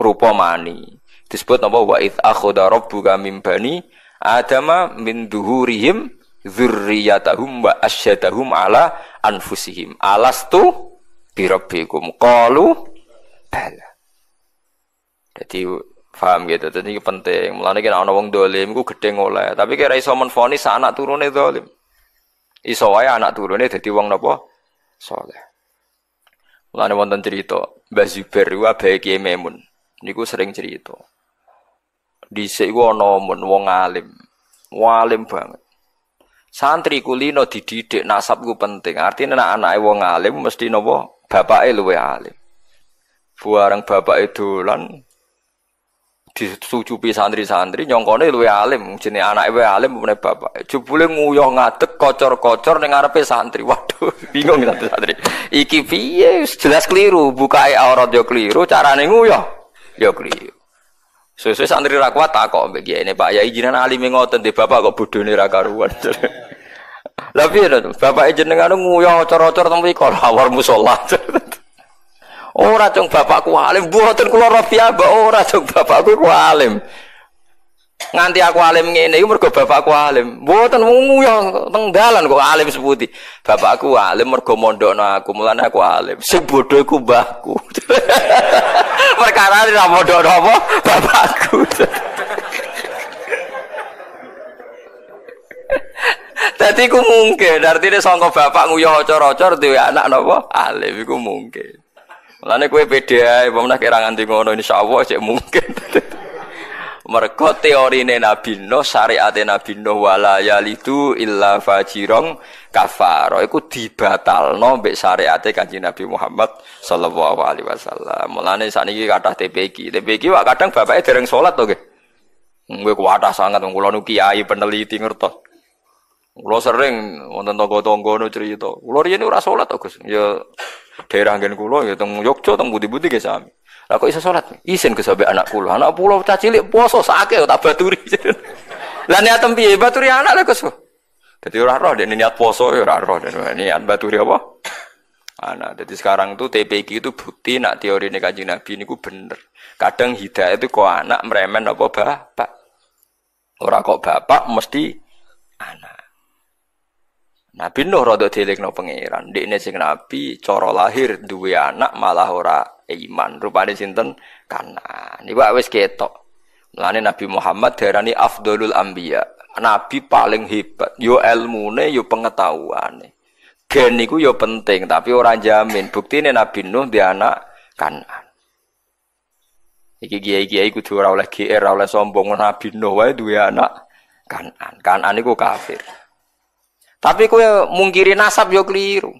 rupa mani. Disebut napa wa id akhadha rabbuka min bani adama min duhurihim dzurriyyatahum wa asyadahum ala anfusihim. Alastu birabbikum qalu bala. Jadi paham gitu. Jadi penting. Mulane kena ana wong dolim iku gedhe oleh, tapi kira iso menfonis anak turune dolim. Iso wae anak turune dadi wong napa? Saleh. Mulane wonten cerita, Mbah Zubair iku abahe Kiai Memun. Niku sering cerita. Dhisik iku ana mun wong alim. Walim banget. Santri kulino dididik nasab ku penting. Artinya anak anake wong alim mesti napa? Bapake luwe alim. Buarang bapak itu lan disucupi santri-santri nyongkone luwe alim jenenge anake wae alim meneh bapak. Jebule nguyuh ngadeg kocor-kocor ning ngarepe santri. Waduh [LAUGHS] bingung santri santri iki piye? Jelas keliru bukae aurat yo keliru carane nguyuh yo keliru. Sesuai santri ra kuat takok mbek ini Pak. Yai jinan alim ngoten di bapak kok bodhone ra karuan. [LAUGHS] Lah piye to? Bapak jenengan nguyuh cor-cor teng mriku lawar musala. [LAUGHS] Ora cung bapakku alim, mboten kula rafiah mbak ora cung bapakku ku alim. Nganti aku alim ngene iku mergo bapakku alim. Mboten wong yo teng dalan kok alim seputi. Bapakku alim mergo mondokno aku, mulane aku alim. Sing bodho iku mbahku. [LAUGHS] Perkara ora mondokno apa bapakku. [LAUGHS] Dadi ku mungkin, artinya sangka bapak nguyuh ocor-ocor duwe anak napa? Alim iku mungkin. Mulane kowe pede ae, pemene kira nganti ngono insyaallah cek mungkin. [LAUGHS] Mergo teorine Nabi Nuh, syariate Nabi Nuh wala yalidu illa fajirong kafaro iku dibatalno mbek syariate Kanjeng Nabi Muhammad sallallahu alaihi wasallam. Mulane sakniki kathah TPQ. TPQ wak kadang bapake dereng salat to nggih. Kuatah sangat, kula nu kiai peneliti ngertos. Kulo sering wonten tangga-tangga nu cerita. Kulo riyen ora salat to, Gus. Ya daerah nggen kulo ya teng Yogyakarta teng budi-budi ge sami. Lah kok iso salat? Isin ke anak kulo. Anak kulo cah cilik poso sakit tak baturi. [LAUGHS] Lah niat piye baturi anak lho Gus. Jadi ora roh dene niat poso ya ora roh niat baturi apa? Anak. Jadi sekarang tuh TPQ itu bukti nak teori ini kanjeng Nabi ini ku bener. Kadang hidayah itu kok anak meremen apa bapak. Ora kok bapak mesti anak. Nabi Nuh rada dilekno pangeran. Dekne sing nabi cara lahir duwe anak malah ora iman. Rupane sinten? Kana. Niku wis ketok. Mulane Nabi Muhammad diarani afdolul anbiya. Nabi paling hebat. Yo ilmune, yo pengetahuane. Gen niku yo penting, tapi ora jamin. Buktine Nabi Nuh di anak Kanan. Iki kiai-kiai kudu ora oleh GR, oleh sombong Nabi Nuh wae duwe anak Kanan. Kanan niku kafir. Tapi kowe mungkiri nasab yo keliru.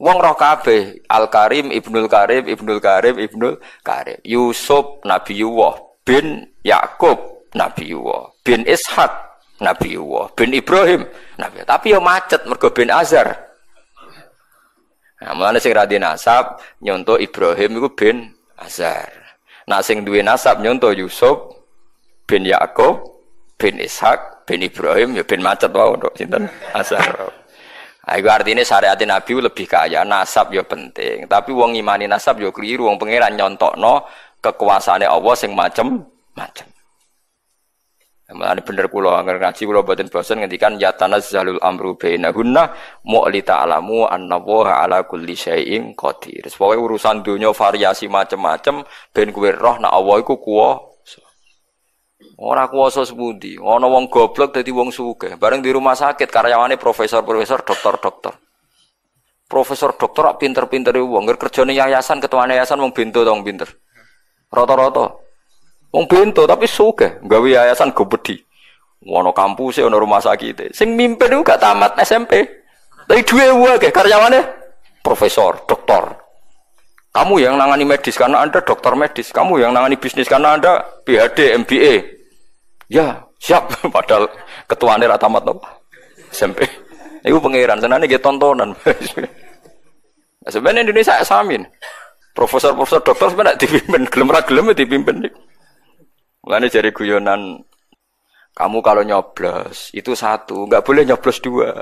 Wong roh kabeh Al Karim Ibnul Karim Ibnul Karim Ibnul Karim. Yusuf Nabi Yuwah. Bin Yakub Nabi Yuwah. Bin Ishak Nabi Yuwah. Bin Ibrahim Nabi tapi yo macet mergo bin Azar Nah, mana sing radhi nasab nyonto Ibrahim iku bin Azar. Nah sing duwe nasab nyonto Yusuf bin Yakub bin Ishak bin Ibrahim ya bin macet wae untuk sinten Azhar. Nah, itu artinya syariat Nabi lebih kaya nasab ya penting. Tapi wong imani nasab ya keliru. Wong pangeran nyontokno kekuasaane Allah sing macem-macem. Mulane bener kula angger ngaji kula boten bosen ngendikan ya tanazzalul amru bainahunna mu'lita alamu annallaha ala kulli syai'in qadir. Pokoke urusan dunia variasi macem-macem ben kuwi roh nek Allah iku kuwa Ora kuwasa sepundi. Ana wong goblok dadi wong sugih. Bareng di rumah sakit karyawane profesor-profesor, dokter-dokter. Profesor dokter pinter-pinter wong ngger kerjane yayasan ketua yayasan wong bento to wong pinter. Rata-rata. Wong bento tapi sugih, gawe yayasan gobedi. Ono kampus ono rumah sakit. Sing mimpin iku gak tamat SMP. Tapi duwe wae karyawane profesor, dokter. Kamu yang nangani medis karena Anda dokter medis. Kamu yang nangani bisnis karena Anda PhD, MBA. Ya, siap. [LAUGHS] Padahal ketuanya rata tamat nopo. SMP. Ibu pangeran, senane gitu tontonan. [LAUGHS] nah, sebenarnya Indonesia samin. Profesor-profesor dokter sebenarnya dipimpin, gelem ra gelem ya dipimpin. Mulane jari guyonan kamu kalau nyoblos itu satu, nggak boleh nyoblos dua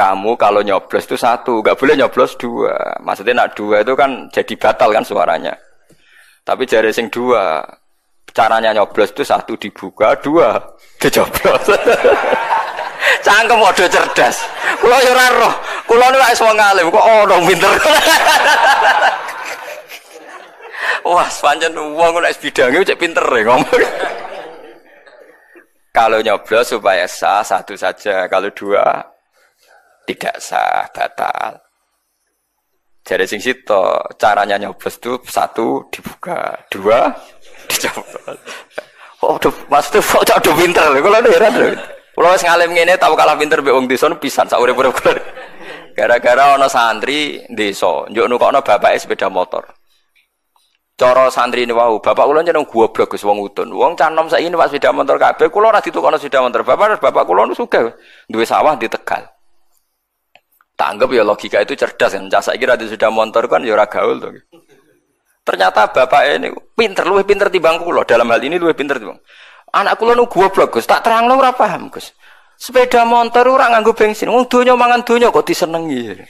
kamu kalau nyoblos itu satu, nggak boleh nyoblos dua. Maksudnya nak dua itu kan jadi batal kan suaranya. Tapi jari sing dua, caranya nyoblos itu satu dibuka, dua dicoblos. [LAUGHS] Cangkem waduh cerdas. Kulo yo ora roh. Kulo niku wis wong alim kok ono pinter. [LAUGHS] Wah, pancen wong nek bidange cek pinter ya ngomong. [LAUGHS] Kalau nyoblos supaya sah satu saja, kalau dua tidak sah, batal. Jadi sing situ caranya nyoblos itu satu dibuka, dua Oh, tuh, mas tuh kok cok do pinter lho. Kalau heran lho. Kalau wis ngalim ngene tahu kalah pinter mbek wong desa pisan sak urip-urip kula. Gara-gara ana santri desa, njuk nukokno bapake sepeda motor. Cara santri ini wau, bapak kula jeneng goblok Gus wong udun. Wong canom saiki numpak sepeda motor kabeh, kula ora ditukokno sepeda motor. Bapak bapak kula nu sugih duwe sawah di Tegal. Tak anggap ya logika itu cerdas kan. Cak kira di sudah motor kan ya gaul tuh. Ternyata bapak ini pinter, luwih pinter timbang kula. Dalam hal ini luwih pinter timbang. Anak kula nu goblok Gus, tak terang ora paham Gus. Sepeda motor ora nganggo bensin. Wong donya mangan donya kok disenengi.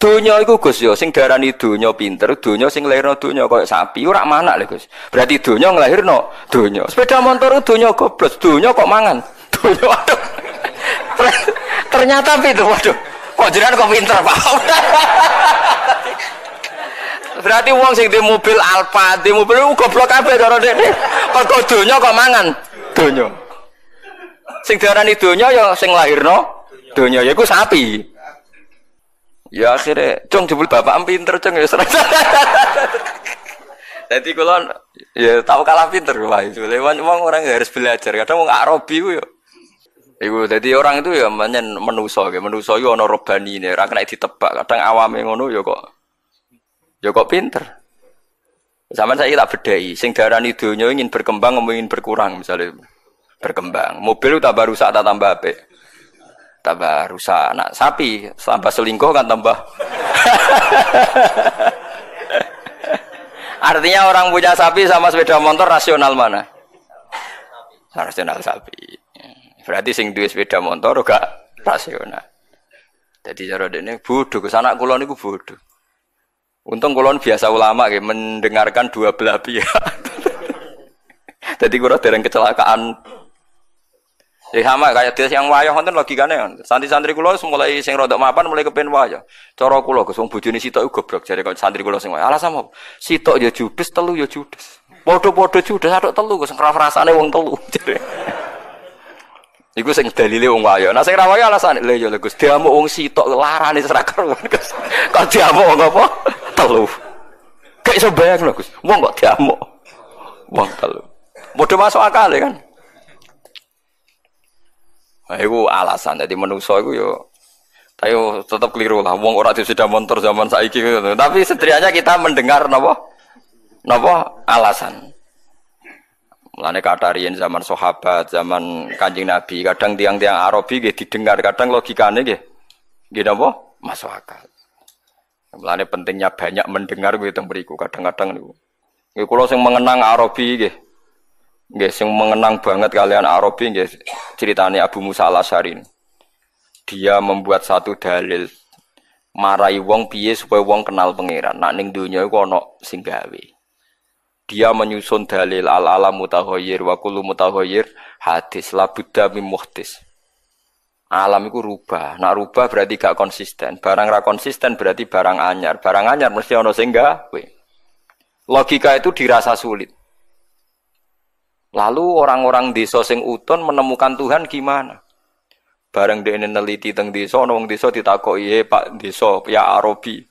Donya iku Gus ya sing darani donya pinter, donya sing lairno donya koyo sapi ora manak lho Gus. Berarti donya nglahirno donya. Sepeda motor donya goblok, donya kok mangan. [LAUGHS] Donya waduh. [LAUGHS] Ternyata pinter waduh. Kok jenengan kok pinter, Pak? [LAUGHS] Berarti uang sing di mobil Alfa, di mobil itu goblok kabeh karo dene. Kok donya kok mangan? Donya. Sing diarani donya ya sing lahirno donya yaiku sapi. Ya akhirnya, cung jebul bapak pinter cung ya Jadi [LAUGHS] kalau ya tahu kalah pinter wah itu. Lewat uang orang harus belajar. Kadang mau Arabi ya. Iku jadi orang itu ya menyen menuso ya menuso yo ono robani ini kena ditebak. Kadang awame ngono ya kok ya kok pinter. Zaman saya tak bedai, sing darani donya ingin berkembang ingin berkurang misalnya berkembang. Mobil tambah rusak tak tambah apik. Tambah rusak. Nak sapi tambah selingkuh kan tambah. [LAUGHS] Artinya orang punya sapi sama sepeda motor rasional mana? Rasional sapi. Berarti sing duwe sepeda motor gak rasional. Jadi cara dene bodoh, ke sana kulon niku bodoh. Untung kulon biasa ulama kayak mendengarkan dua belah pihak. [LAUGHS] Jadi kurang dereng kecelakaan Ya sama kayak dia yang wayah logikanya logikane. Santri-santri kula mulai sing rodok mapan mulai kepen wayah. Cara kula Gus wong bojone sitok goblok jare kok santri kula sing wayah. Alasan apa? Sitok ya judes, telu ya judes. Padha-padha judes atok telu Gus rasane wong telu [LAUGHS] jare. Iku sing dalile wong wayah. Nah sing ra wayah alasane lha ya Gus diamuk wong sitok larane serak karuan Gus. Kok diamuk wong apa? Telu. Kayak iso bayang Gus. Wong kok diamuk. Wong telu. Padha masuk akal ya kan. Nah, itu alasan. Jadi menuso itu yo tapi tetap keliru lah. Wong ora sudah motor zaman saiki gitu. Tapi setidaknya kita mendengar napa? Napa alasan. Mulane katarian zaman sahabat, zaman Kanjeng Nabi, kadang tiang-tiang Arabi nggih didengar, kadang logikane nggih nggih napa? Masuk akal. Mulane pentingnya banyak mendengar gitu beriku kadang-kadang niku. Nggih kula sing mengenang Arabi nggih Nggih sing mengenang banget kalian Arabi nggih ceritane Abu Musa Al-Asy'ari. Dia membuat satu dalil marai wong piye supaya wong kenal pangeran. Nak ning donya iku ana sing. Dia menyusun dalil al alam mutaghayyir wa kullu mutaghayyir hadis la budda mim muhtis. Alam itu rubah. Nak rubah berarti gak konsisten. Barang ra konsisten berarti barang anyar. Barang anyar mesti ana sing gawe. Logika itu dirasa sulit. Lalu orang-orang desa sing uton menemukan Tuhan gimana? Bareng dia neliti teng desa, wong desa ditakoki, "Eh, Pak desa, ya Arabi.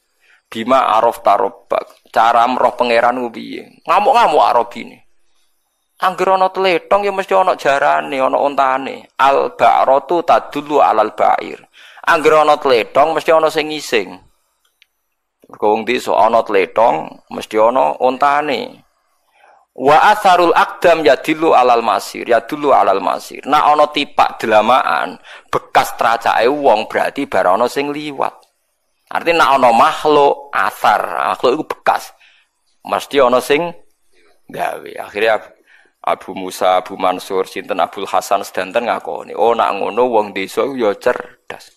Bima araf tarobak. Cara meroh pangeran piye?" Ngamuk-ngamuk Arabi ini. Angger ana tletong ya mesti ana jarane, ana ontane. Al ba'ratu tadullu alal ba'ir. Angger ana tletong mesti ana sing ngising. Mergo wong desa ana tletong mesti ana ontane. Wa asarul akdam ya dilu alal masir, ya dulu alal masir. Nah ono tipak delamaan bekas tracake wong berarti barono sing liwat. Artinya nak ono makhluk asar, makhluk itu bekas. Mesti ono sing gawe. Akhirnya Abu Musa, Abu Mansur, sinten Abdul Hasan sedanten ngakoni, oh nak ngono wong desa yo cerdas.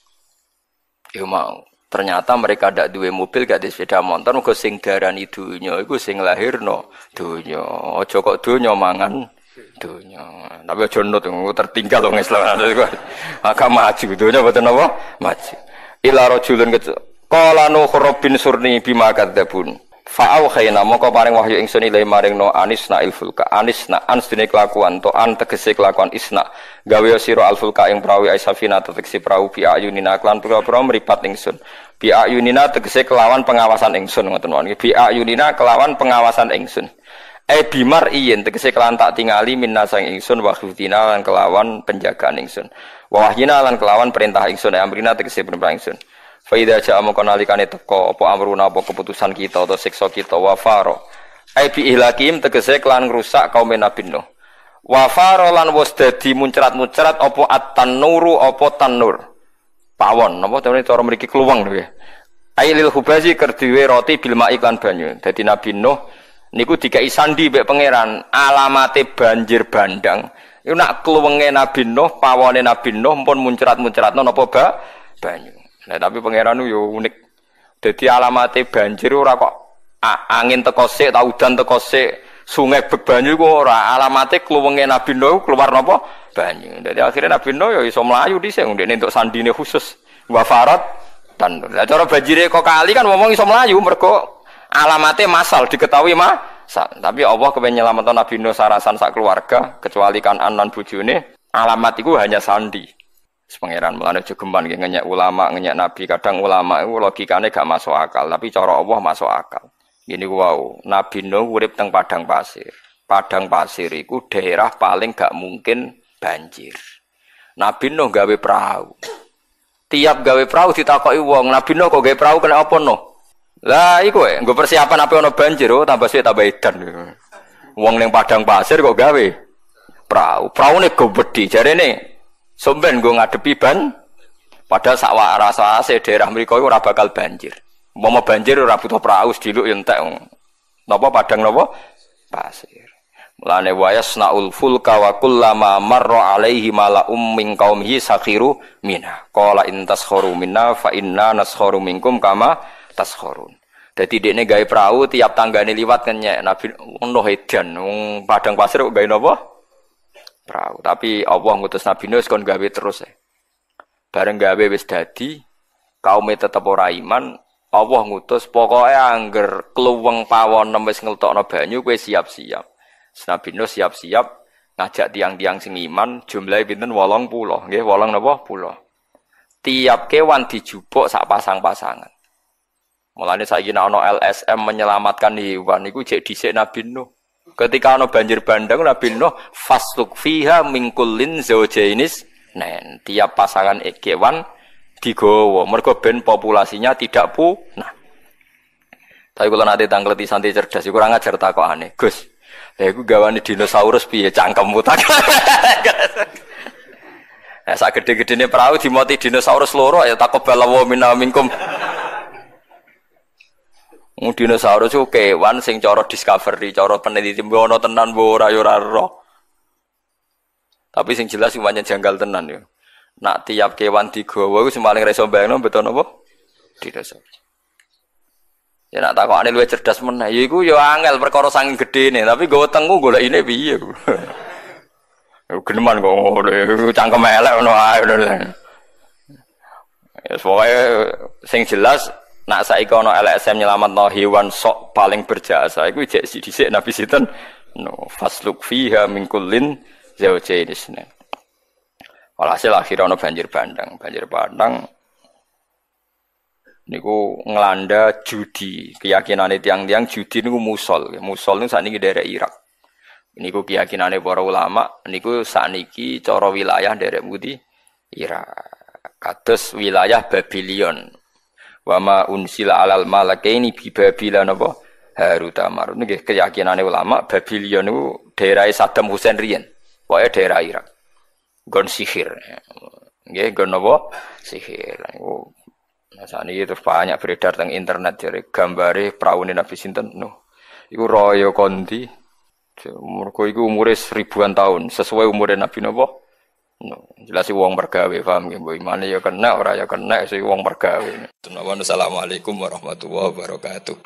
Yo mau. Ternyata mereka tidak dua mobil, gak sepeda motor, mereka sing darani dunya, itu sing lahirno dunya. Ojo kok dunya mangan dunya. Tapi ojo nut, tertinggal dong Islam. [LAUGHS] Maka maju dunya betul apa? Maju. Ila rojulun kecil. Kala nuh bin surni bima kadzabun. Fa'au khayna moko paring wahyu ingsun ilai maring no anisna ilfulka anisna ans dene kelakuan to an tegese kelakuan isna. Gawe sira alfulka ing prawi aisafina tegese prawu bi ayunina. Klan pira-pira mripat ingsun bi ayunina tegese kelawan pengawasan ingsun ngoten mawon bi ayunina kelawan pengawasan ingsun e bimar iyen tegese kelan tak tingali minna sang ingsun wa lan kelawan penjagaan ingsun wa wahyina lan kelawan perintah ingsun e amrina tegese perintah ingsun Faida ja'a mongko nalikane teko apa amruna apa keputusan kita atau siksa kita wa faro. Ai bi ihlakim tegese kelan ngrusak kaum Nabi Nuh. Wa faro lan wis dadi muncrat-muncrat apa at-tanuru apa tanur. Pawon napa temen cara mriki kluweng lho ya. Ai lil hubazi kerdiwe roti bil iklan banyu. Dadi Nabi Nuh niku dikai sandi mbek pangeran alamate banjir bandang. Iku nak kluwenge Nabi Nuh, pawone Nabi Nuh pun muncrat-muncratno napa ba banyu. Nah, tapi pangeran yo unik. Jadi alamatnya banjir ora kok angin teko sik, ta udan teko sik, sungai bek banyu ku ora alamatnya kluwenge Nabi Nuh keluar napa? Banyu. Jadi akhirnya Nabi Nuh yo iso mlayu dhisik untuk sandine khusus. Wa farat dan nah, cara banjire kok kali kan ngomong iso mlayu mergo alamatnya masal diketahui mah tapi Allah kepengen nyelamatkan Nabi Nuh sarasan sak keluarga kecuali kan anan bujune alamat itu hanya sandi Pangeran mulane jogeman ngenyek ulama, ngenyek nabi. Kadang ulama itu logikane gak masuk akal, tapi cara Allah masuk akal. Gini wow, Nabi Nuh urip teng padang pasir. Padang pasir itu daerah paling gak mungkin banjir. Nabi Nuh gawe perahu. Tiap gawe perahu ditakoki wong, Nabi Nuh kok gawe perahu kena apa no? Lah iku ya, gue persiapan apa ono banjir, oh tambah suwe tambah edan. Wong ning padang pasir kok gawe perahu. Bedi, jadi nih somben gue ngadepi ban. Padahal sakwa rasa ase daerah mereka ora bakal banjir. Mau banjir ora butuh perahu sediluk entek. Napa padang napa? Pasir. Mulane wa yasnaul fulka wa kullama marra alaihi mala'um min qaumihi sakhiru minna. Qala in taskharu minna fa inna naskharu minkum kama taskhurun. Dadi dekne gawe perahu tiap tanggane liwat kenyek Nabi ono edan padang pasir kok gawe? Perahu. Tapi Allah ngutus Nabi Nuh kon gawe terus. Eh. Bareng gawe wis dadi kaume tetep ora iman, Allah ngutus pokoknya angger kluweng pawon wis ngeltokno banyu kowe siap-siap. Nabi Nuh siap-siap ngajak tiang-tiang sing iman jumlahe pinten 80 nggih 8 napa pulau. Tiap kewan dijupuk sak pasang-pasangan. Mulane saiki ana LSM menyelamatkan hewan iku jek dhisik Nabi Nuh. Ketika ana banjir bandang Nabi Nuh fasluk fiha min kullin zaujainis nen. Tiap pasangan kewan digowo mergo ben populasinya tidak punah. Tapi kalau nanti tangkleti santri cerdas, kurang ajar takok aneh. Gus, Ya iku gawane dinosaurus piye cangkem tak. [LAUGHS] Nah, sak gede-gedene perahu dimoti dinosaurus loro ya takobala wa minna minkum. Mu dinosaurus ku kewan sing cara discovery, cara peneliti ono tenan mbok ora yo ora Tapi sing jelas sing janggal tenan yo. Nak tiap kewan digawa iku sing paling reso bayangno betul napa? Dinosaurus. Ya nak takokane luwih cerdas meneh. Ya iku ya angel perkara saking gedene, tapi gue tengku golek ini piye. [LAUGHS] Geneman kok ngono, cangkem elek ngono ae Ya pokoke sing jelas nak saiki ana LSM nyelametno hewan sok paling berjasa iku jek dhisik Nabi sinten? No fasluk fiha min kullin zawjain isnan. Walhasil akhirnya ono banjir bandang, banjir bandang niku ngelanda judi. Keyakinan tiang-tiang judi niku musol. Musol niku saat ini daerah Irak. Niku keyakinan para ulama niku saat ini coro wilayah daerah Budi Irak. Kados wilayah Babylon wama unsila alal malakaini bi Babylon apa Harut Marut niki keyakinan ulama Babylon niku daerah Saddam Hussein riyen. Pokoknya daerah Irak. Gon sihir. Nggih gon apa sihir. Niku ini terus banyak beredar tentang internet jadi gambare perahu Nabi Sinten. No. Iku royo kondi. Mergo iku umure ribuan tahun sesuai umur Nabi nopo. Jelas si wong mergawe paham nggih mbok ya kena ora ya kena si wong mergawe. Assalamualaikum warahmatullahi wabarakatuh.